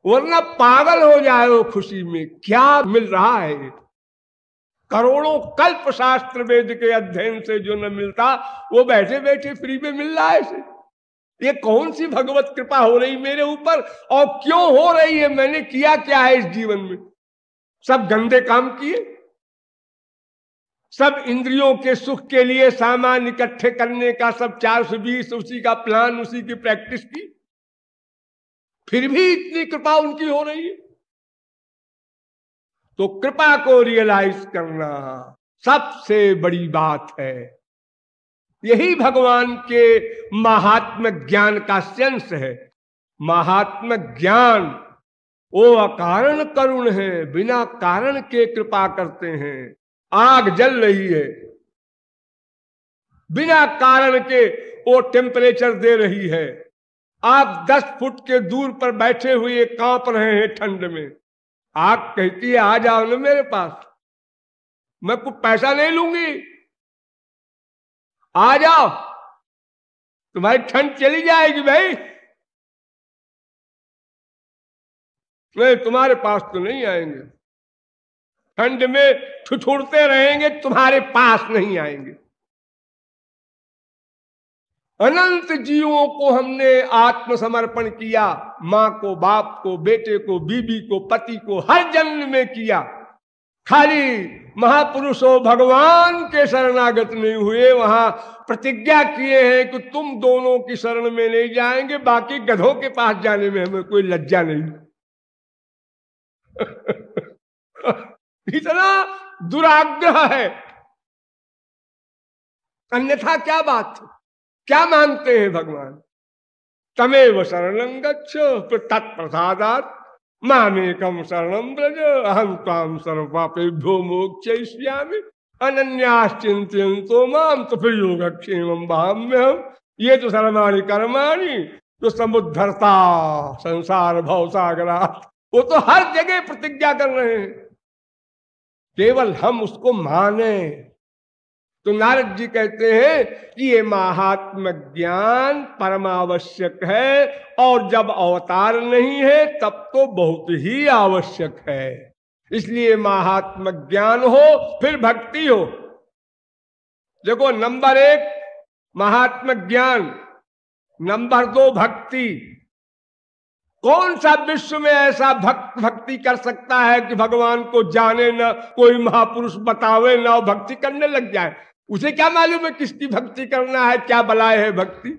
वरना पागल हो जाए वो खुशी में, क्या मिल रहा है करोड़ों कल्प शास्त्र वेद के अध्ययन से जो न मिलता, वो बैठे बैठे फ्री में मिल रहा है इसे। ये कौन सी भगवत कृपा हो रही मेरे ऊपर, और क्यों हो रही है, मैंने किया क्या है इस जीवन में? सब गंदे काम किए? सब इंद्रियों के सुख के लिए सामान इकट्ठे करने का, सब चार सौ बीस उसी का प्लान उसी की प्रैक्टिस की। फिर भी इतनी कृपा उनकी हो रही है। तो कृपा को रियलाइज़ करना सबसे बड़ी बात है। यही भगवान के महात्म ज्ञान का सेंस है। महात्म ज्ञान वो अकारण करुण है, बिना कारण के कृपा करते हैं। आग जल रही है। बिना कारण के वो टेम्परेचर दे रही है। आप दस फुट के दूर पर बैठे हुए काँप रहे हैं ठंड में। आग कहती है, आ जाओ ना मेरे पास। मैं कुछ पैसा नहीं लूँगी। आ जाओ। तुम्हारी ठंड चली जाएगी भाई। नहीं, तुम्हारे पास तो नहीं आएँगे। ठंड में ठुठुरते रहेंगे, तुम्हारे पास नहीं आएँगे। अनंत जीवों को हमने आत्मसमर्पण किया, माँ को, बाप को, बेटे को, बीबी को, पति को, हर जन्म में किया। खाली महापुरुषों भगवान के शरणागत नहीं हुए, वहाँ प्रतिज्ञा किए हैं कि तुम दोनों की शरण में नहीं जाएँगे, बाकी गधों के पास जाने में हमें कोई लज्जा नहीं। इतना दुराग्रह है। अन्यथा क्या बात? क्या मानते हैं भगवान? तमेव शरण गच्छ, तत्प्रसादात मामेकम शरणम ब्रज अहम ताम सर्वपापेभ्यो मोक्षयिष्यामि। अनन्याश्चिंतो माम तो फिर योगक्षेम भाम्य हम ये तो सर्वाणी कर्माणी जो समुद्धरता संसार भव सागरा वो तो हर जगह प्रतिज्ञा कर रहे हैं। केवल हम उसको माने। तो नारद जी कहते हैं कि ये महात्म ज्ञान परमावश्यक है और जब अवतार नहीं है, तब तो बहुत ही आवश्यक है। इसलिए महात्म ज्ञान हो, फिर भक्ति हो। देखो, नंबर एक, महात्म ज्ञान। नंबर दो, भक्ति। कौन सा विश्व में ऐसा भक्त भक्ति कर सकता है कि भगवान को जाने न, कोई महापुरुष बतावे न भक्ति करने लग जाए। उसे क्या मालूम है किसकी भक्ति करना है, क्या बलाय है भक्ति?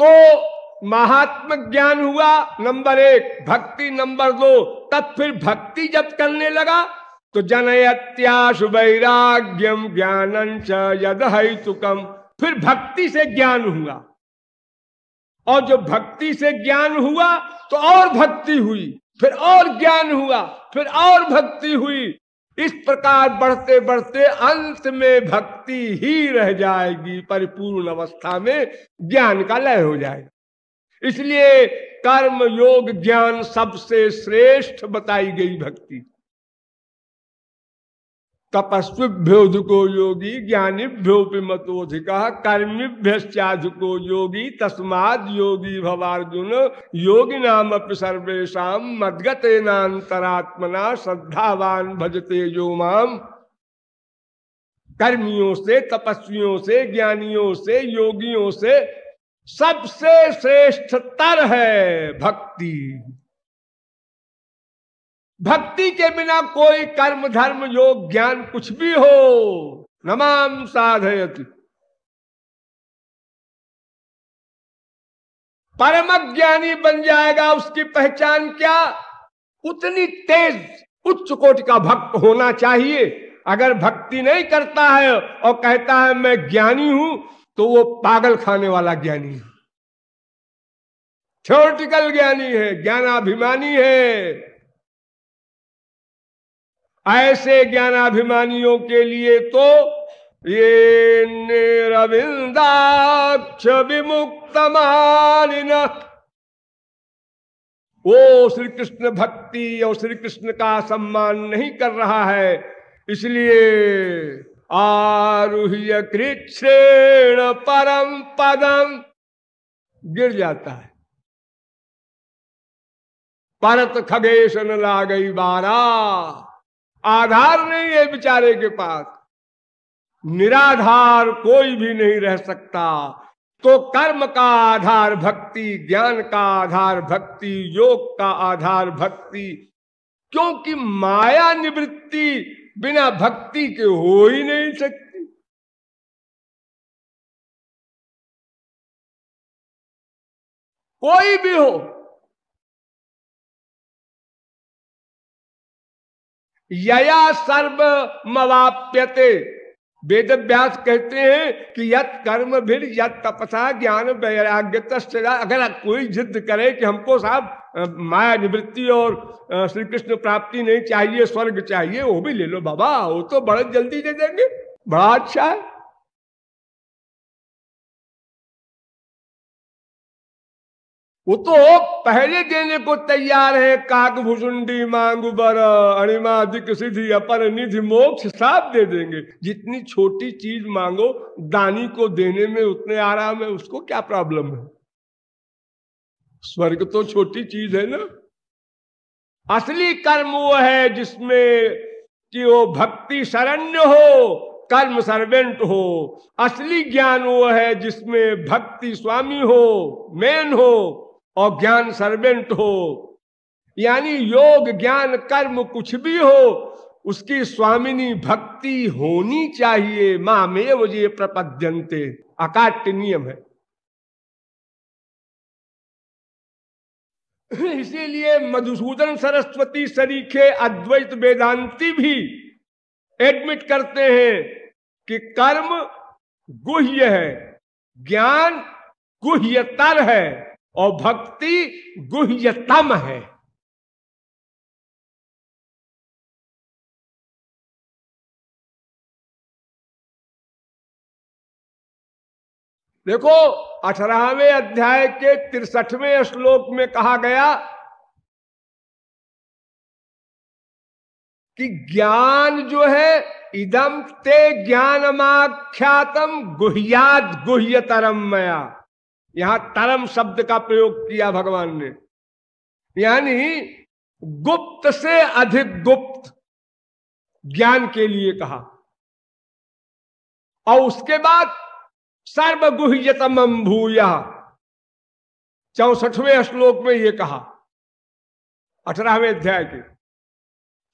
तो महात्म ज्ञान हुआ नंबर एक, भक्ति नंबर दो, तब फिर भक्ति जब करने लगा तो जनयत्याशु वैराग्यम ज्ञान यद तुकम फिर भक्ति से ज्ञान हुआ। और जो भक्ति से ज्ञान हुआ तो और भक्ति हुई, फिर और ज्ञान हुआ, फिर और भक्ति हुई। इस प्रकार बढ़ते बढ़ते अंत में भक्ति ही रह जाएगी, परिपूर्ण अवस्था में ज्ञान का लय हो जाएगा। इसलिए कर्म, योग, ज्ञान सबसे श्रेष्ठ बताई गई भक्ति। तपस्विभ्योधिको योगी ज्ञानीभ्योपि मतोधिका कर्मिभ्यधिको योगी, तस्माद योगी भवार्जुन, योगी नाम सर्वेशा मदगतेनातरात्मना श्रद्धावान भजते जो माम। कर्मियों से, तपस्वियों से, ज्ञानियों से, योगियों से सबसे श्रेष्ठतर है भक्ति। भक्ति के बिना कोई कर्म, धर्म, योग, ज्ञान कुछ भी हो। नमाम साधयति। परम ज्ञानी बन जाएगा, उसकी पहचान क्या? उतनी तेज, उच्च कोटि का भक्त होना चाहिए। अगर भक्ति नहीं करता है और कहता है, मैं ज्ञानी हूँ तो वो पागल खाने वाला ज्ञानी है। थ्योरिटिकल ज्ञानी है, ज्ञानाभिमानी है। ऐसे ज्ञानाभिमानियों के लिए तो ये रविंदाक्ष विमुक्त मालिन वो श्री कृष्ण भक्ति और श्री कृष्ण का सम्मान नहीं कर रहा है, इसलिए आरुह्य कृष्ण परम पदम गिर जाता है। परत खगेशन ला गई बारा। आधार नहीं है बेचारे के पास। निराधार कोई भी नहीं रह सकता। तो कर्म का आधार भक्ति, ज्ञान का आधार भक्ति, योग का आधार भक्ति। क्योंकि माया निवृत्ति बिना भक्ति के हो ही नहीं सकती। कोई भी हो यया सर्व मवाप्यते वेद व्यास कहते हैं कि यत कर्म भी यत तपसा ज्ञान वैराग्य अगर कोई जिद करे कि हमको साहब माया निवृत्ति और श्री कृष्ण प्राप्ति नहीं चाहिए, स्वर्ग चाहिए, वो भी ले लो बाबा, वो तो बड़ा जल्दी दे देंगे। बड़ा अच्छा है। वो तो पहले देने को तैयार है काक भुजुंडी मांगू बर अणिमाधिक सिद्धि, अपर निधि मोक्ष साफ़ दे देंगे। जितनी छोटी चीज़ मांगो, दानी को देने में उतने आराम है, उसको क्या प्रॉब्लम है? स्वर्ग तो छोटी चीज़ है ना। असली कर्म वो है जिसमें कि वो भक्ति शरण्य हो, कर्म सर्वेंट हो। असली ज्ञान वो है जिसमें भक्ति स्वामी हो, मेन हो। और ज्ञान सर्वेंट हो। यानी योग, ज्ञान, कर्म कुछ भी हो, उसकी स्वामिनी भक्ति होनी चाहिए। माँ में ये प्रपद्यंते अकाट्य नियम है। इसीलिए मधुसूदन सरस्वती सरीखे अद्वैत वेदांती भी एडमिट करते हैं कि कर्म गुह्य है, ज्ञान गुह्यतर है। और भक्ति गुह्यतम है। देखो, अठारहवें अध्याय के तिरसठवें श्लोक में कहा गया कि ज्ञान जो है इदम ते ज्ञानमाख्यातम गुह्यात गुह्य तरम मया। यहाँ तरम शब्द का प्रयोग किया भगवान ने। यानी गुप्त से अधिक गुप्त ज्ञान के लिए कहा। और उसके बाद सर्वगुह्यतम भूया। चौसठवें श्लोक में ये कहा, अठारहवें अध्याय के।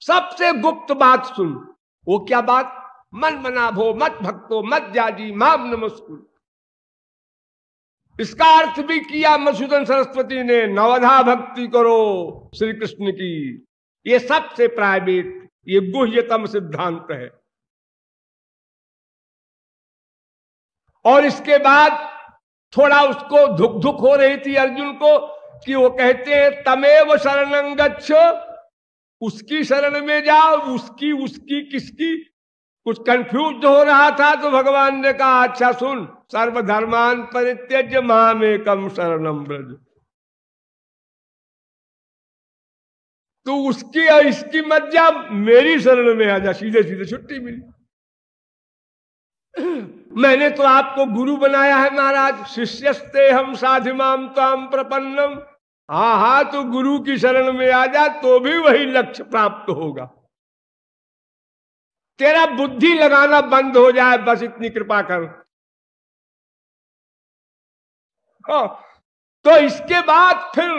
सबसे गुप्त बात सुन। वो क्या बात? मन मना भो मत भक्तो, मत जाजी, माम नमस्कुर। इसका अर्थ भी किया मधुसूदन सरस्वती ने, नवधा भक्ति करो श्री कृष्ण की। ये सबसे प्राइवेट, ये गुह्यतम सिद्धांत है। और इसके बाद थोड़ा उसको धुक धुक हो रही थी अर्जुन को कि वो कहते हैं, तमेव शरण उसकी शरण में जाओ, उसकी उसकी, किसकी? कुछ कंफ्यूज हो रहा था तो भगवान ने कहा अच्छा सुन सर्वधर्मान परित्यज में कम शरणम ब्रज तो उसकी और इसकी मत जा मेरी शरण में आ जा सीधे सीधे छुट्टी मिली। मैंने तो आपको गुरु बनाया है महाराज, शिष्यस्ते हम साधिमाम ताम प्रपन्नम। हा हा तो गुरु की शरण में आ जा तो भी वही लक्ष्य प्राप्त होगा। तेरा बुद्धि लगाना बंद हो जाए, बस इतनी कृपा कर। तो इसके बाद फिर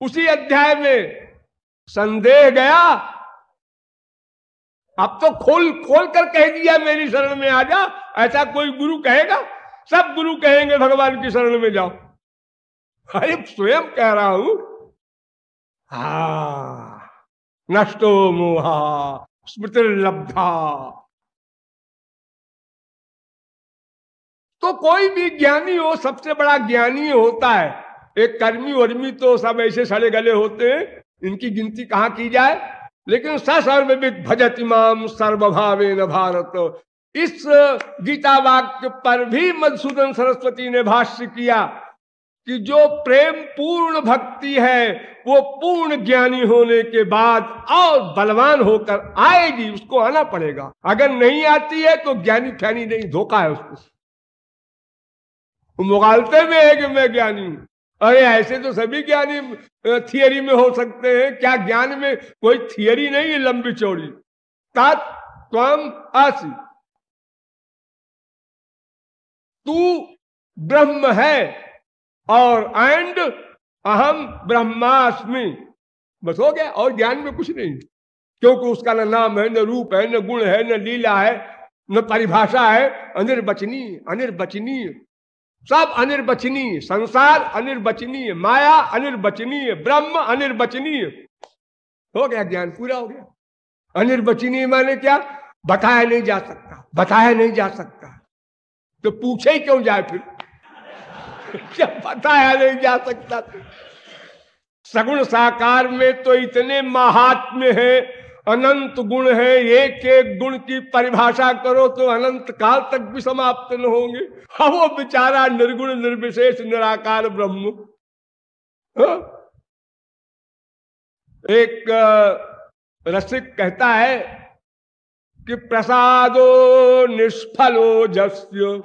उसी अध्याय में संदेह गया। अब तो खोल खोल कर कह दिया, मेरी शरण में आ जा, ऐसा कोई गुरु कहेगा? सब गुरु कहेंगे, भगवान की शरण में जाओ। अरे, स्वयं कह रहा हूँ। हा, नष्टो मोहा स्मृति लब्धा तो कोई भी ज्ञानी हो, सबसे बड़ा ज्ञानी होता है। एक कर्मी वर्मी तो सब ऐसे सड़े गले होते हैं, इनकी गिनती कहाँ की जाए? लेकिन सर्वविद भजत इमाम सर्वभावे न भारत। इस गीता वाक्य पर भी मधुसूदन सरस्वती ने भाष्य किया कि जो प्रेम पूर्ण भक्ति है, वो पूर्ण ज्ञानी होने के बाद और बलवान होकर आएगी, उसको आना पड़ेगा। अगर नहीं आती है तो ज्ञानी फैनी नहीं, धोखा है उसको। मुगालते में है कि मैं ज्ञानी हूँ। अरे, ऐसे तो सभी ज्ञानी थियरी में हो सकते हैं। क्या ज्ञान में कोई थियरी नहीं है लंबी चौड़ी? आसी। तू ब्रह्म है और एंड अहम ब्रह्मास्मि। बस हो गया, और ज्ञान में कुछ नहीं। क्योंकि उसका न नाम है, न रूप है, न गुण है, न लीला है, न परिभाषा है। अनिर्वचनीय अनिर्वचनीय। सब अनिर्वचनीय, संसार अनिर्वचनीय, माया अनिर्वचनीय, ब्रह्म अनिर्वचनीय। हो गया ज्ञान, पूरा हो गया। अनिर्वचनीय माने क्या? बताया नहीं जा सकता, बताया नहीं जा सकता। तो पूछे क्यों जाए फिर? क्या बताया नहीं जा सकता? सगुण साकार में तो इतने महात्म्य है अनंत गुण है, एक एक गुण की परिभाषा करो तो अनंत काल तक भी समाप्त न होंगे। हाँ वो बेचारा निर्गुण, निर्विशेष, निराकार ब्रह्म। हाँ? एक रसिक कहता है कि प्रसादो निष्फलो जस्य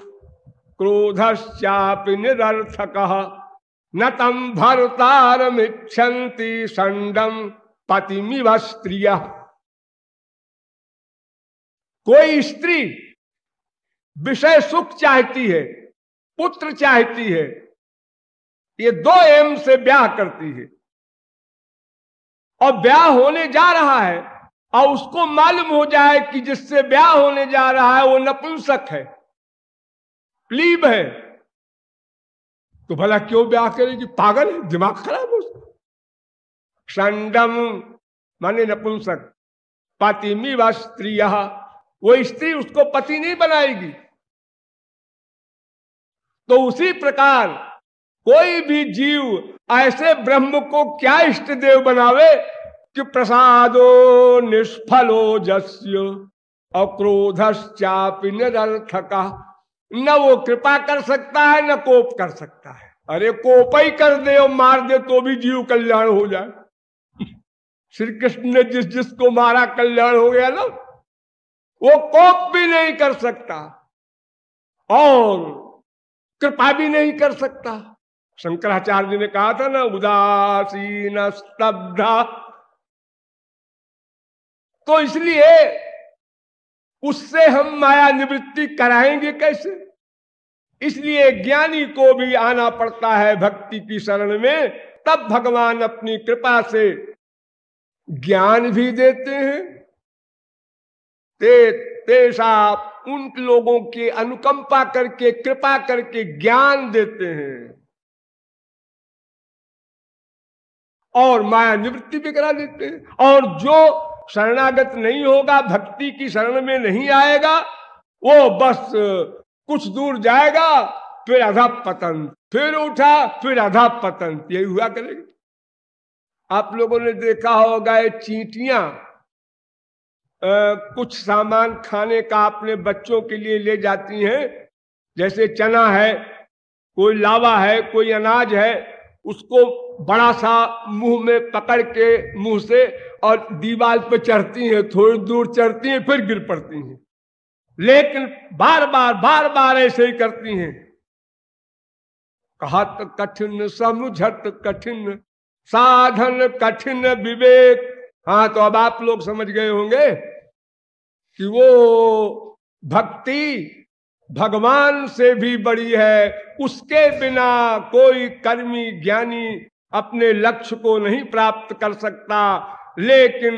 क्रोधश्चापि निरर्थक। न तम भरतारमिच्छन्ति संडम पतिमिव स्त्रिया। कोई स्त्री विषय सुख चाहती है, पुत्र चाहती है, ये दो एम से ब्याह करती है। और ब्याह होने जा रहा है, और उसको मालूम हो जाए कि जिससे ब्याह होने जा रहा है, वो नपुंसक है, प्लीब है। तो भला क्यों ब्याह करेगी पागल है, दिमाग खराब हो संडम माने नपुंसक, पातिमी व स्त्री वो स्त्री उसको पति नहीं बनाएगी। तो उसी प्रकार कोई भी जीव ऐसे ब्रह्म को क्या इष्ट देव बनावे कि प्रसादो निष्फलो जस्य, अक्रोधश्चापि निरर्थका। न वो कृपा कर सकता है, न कोप कर सकता है। अरे कोप ही कर दे और मार दे तो भी जीव कल्याण हो जाए। श्री कृष्ण ने जिस जिसको मारा कल्याण हो गया ना वो कोप भी नहीं कर सकता और कृपा भी नहीं कर सकता। शंकराचार्य ने कहा था ना, उदासीन स्तब्धा। तो इसलिए उससे हम माया निवृत्ति कराएँगे कैसे? इसलिए ज्ञानी को भी आना पड़ता है भक्ति की शरण में, तब भगवान अपनी कृपा से ज्ञान भी देते हैं। ते, तेसा उन लोगों के अनुकंपा करके कृपा करके ज्ञान देते हैं। और माया निवृत्ति भी करा देते हैं। और जो शरणागत नहीं होगा भक्ति की शरण में नहीं आएगा वो बस कुछ दूर जाएगा फिर अधा पतन फिर उठा फिर अधा पतन यही हुआ करेगा। आप लोगों ने देखा होगा ये चींटियाँ कुछ सामान खाने का अपने बच्चों के लिए ले जाती हैं। जैसे चना है, कोई लावा है, कोई अनाज है, उसको बड़ा सा मुँह में पकड़ के मुँह से और दीवार पर चढ़ती हैं, थोड़ी दूर चढ़ती हैं, फिर गिर पड़ती हैं। लेकिन बार बार बार बार ऐसे ही करती हैं। कहत कठिन, समझत कठिन, साधन कठिन विवेक। हाँ तो अब आप लोग समझ गए होंगे कि वो भक्ति भगवान से भी बड़ी है। उसके बिना कोई कर्मी ज्ञानी अपने लक्ष्य को नहीं प्राप्त कर सकता। लेकिन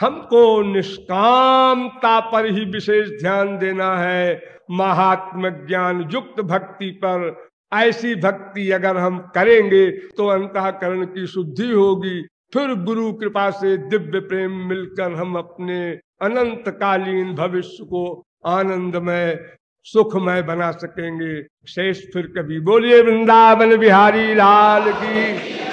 हमको निष्कामता पर ही विशेष ध्यान देना है। महात्म ज्ञान युक्त भक्ति पर ऐसी भक्ति अगर हम करेंगे तो अंतकरण की शुद्धि होगी। फिर गुरु कृपा से दिव्य प्रेम मिलकर हम अपने अनंत कालीन भविष्य को आनंदमय, सुखमय बना सकेंगे। शेष फिर कभी बोलिए, वृंदावन बिहारी लाल की।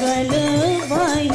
गल भग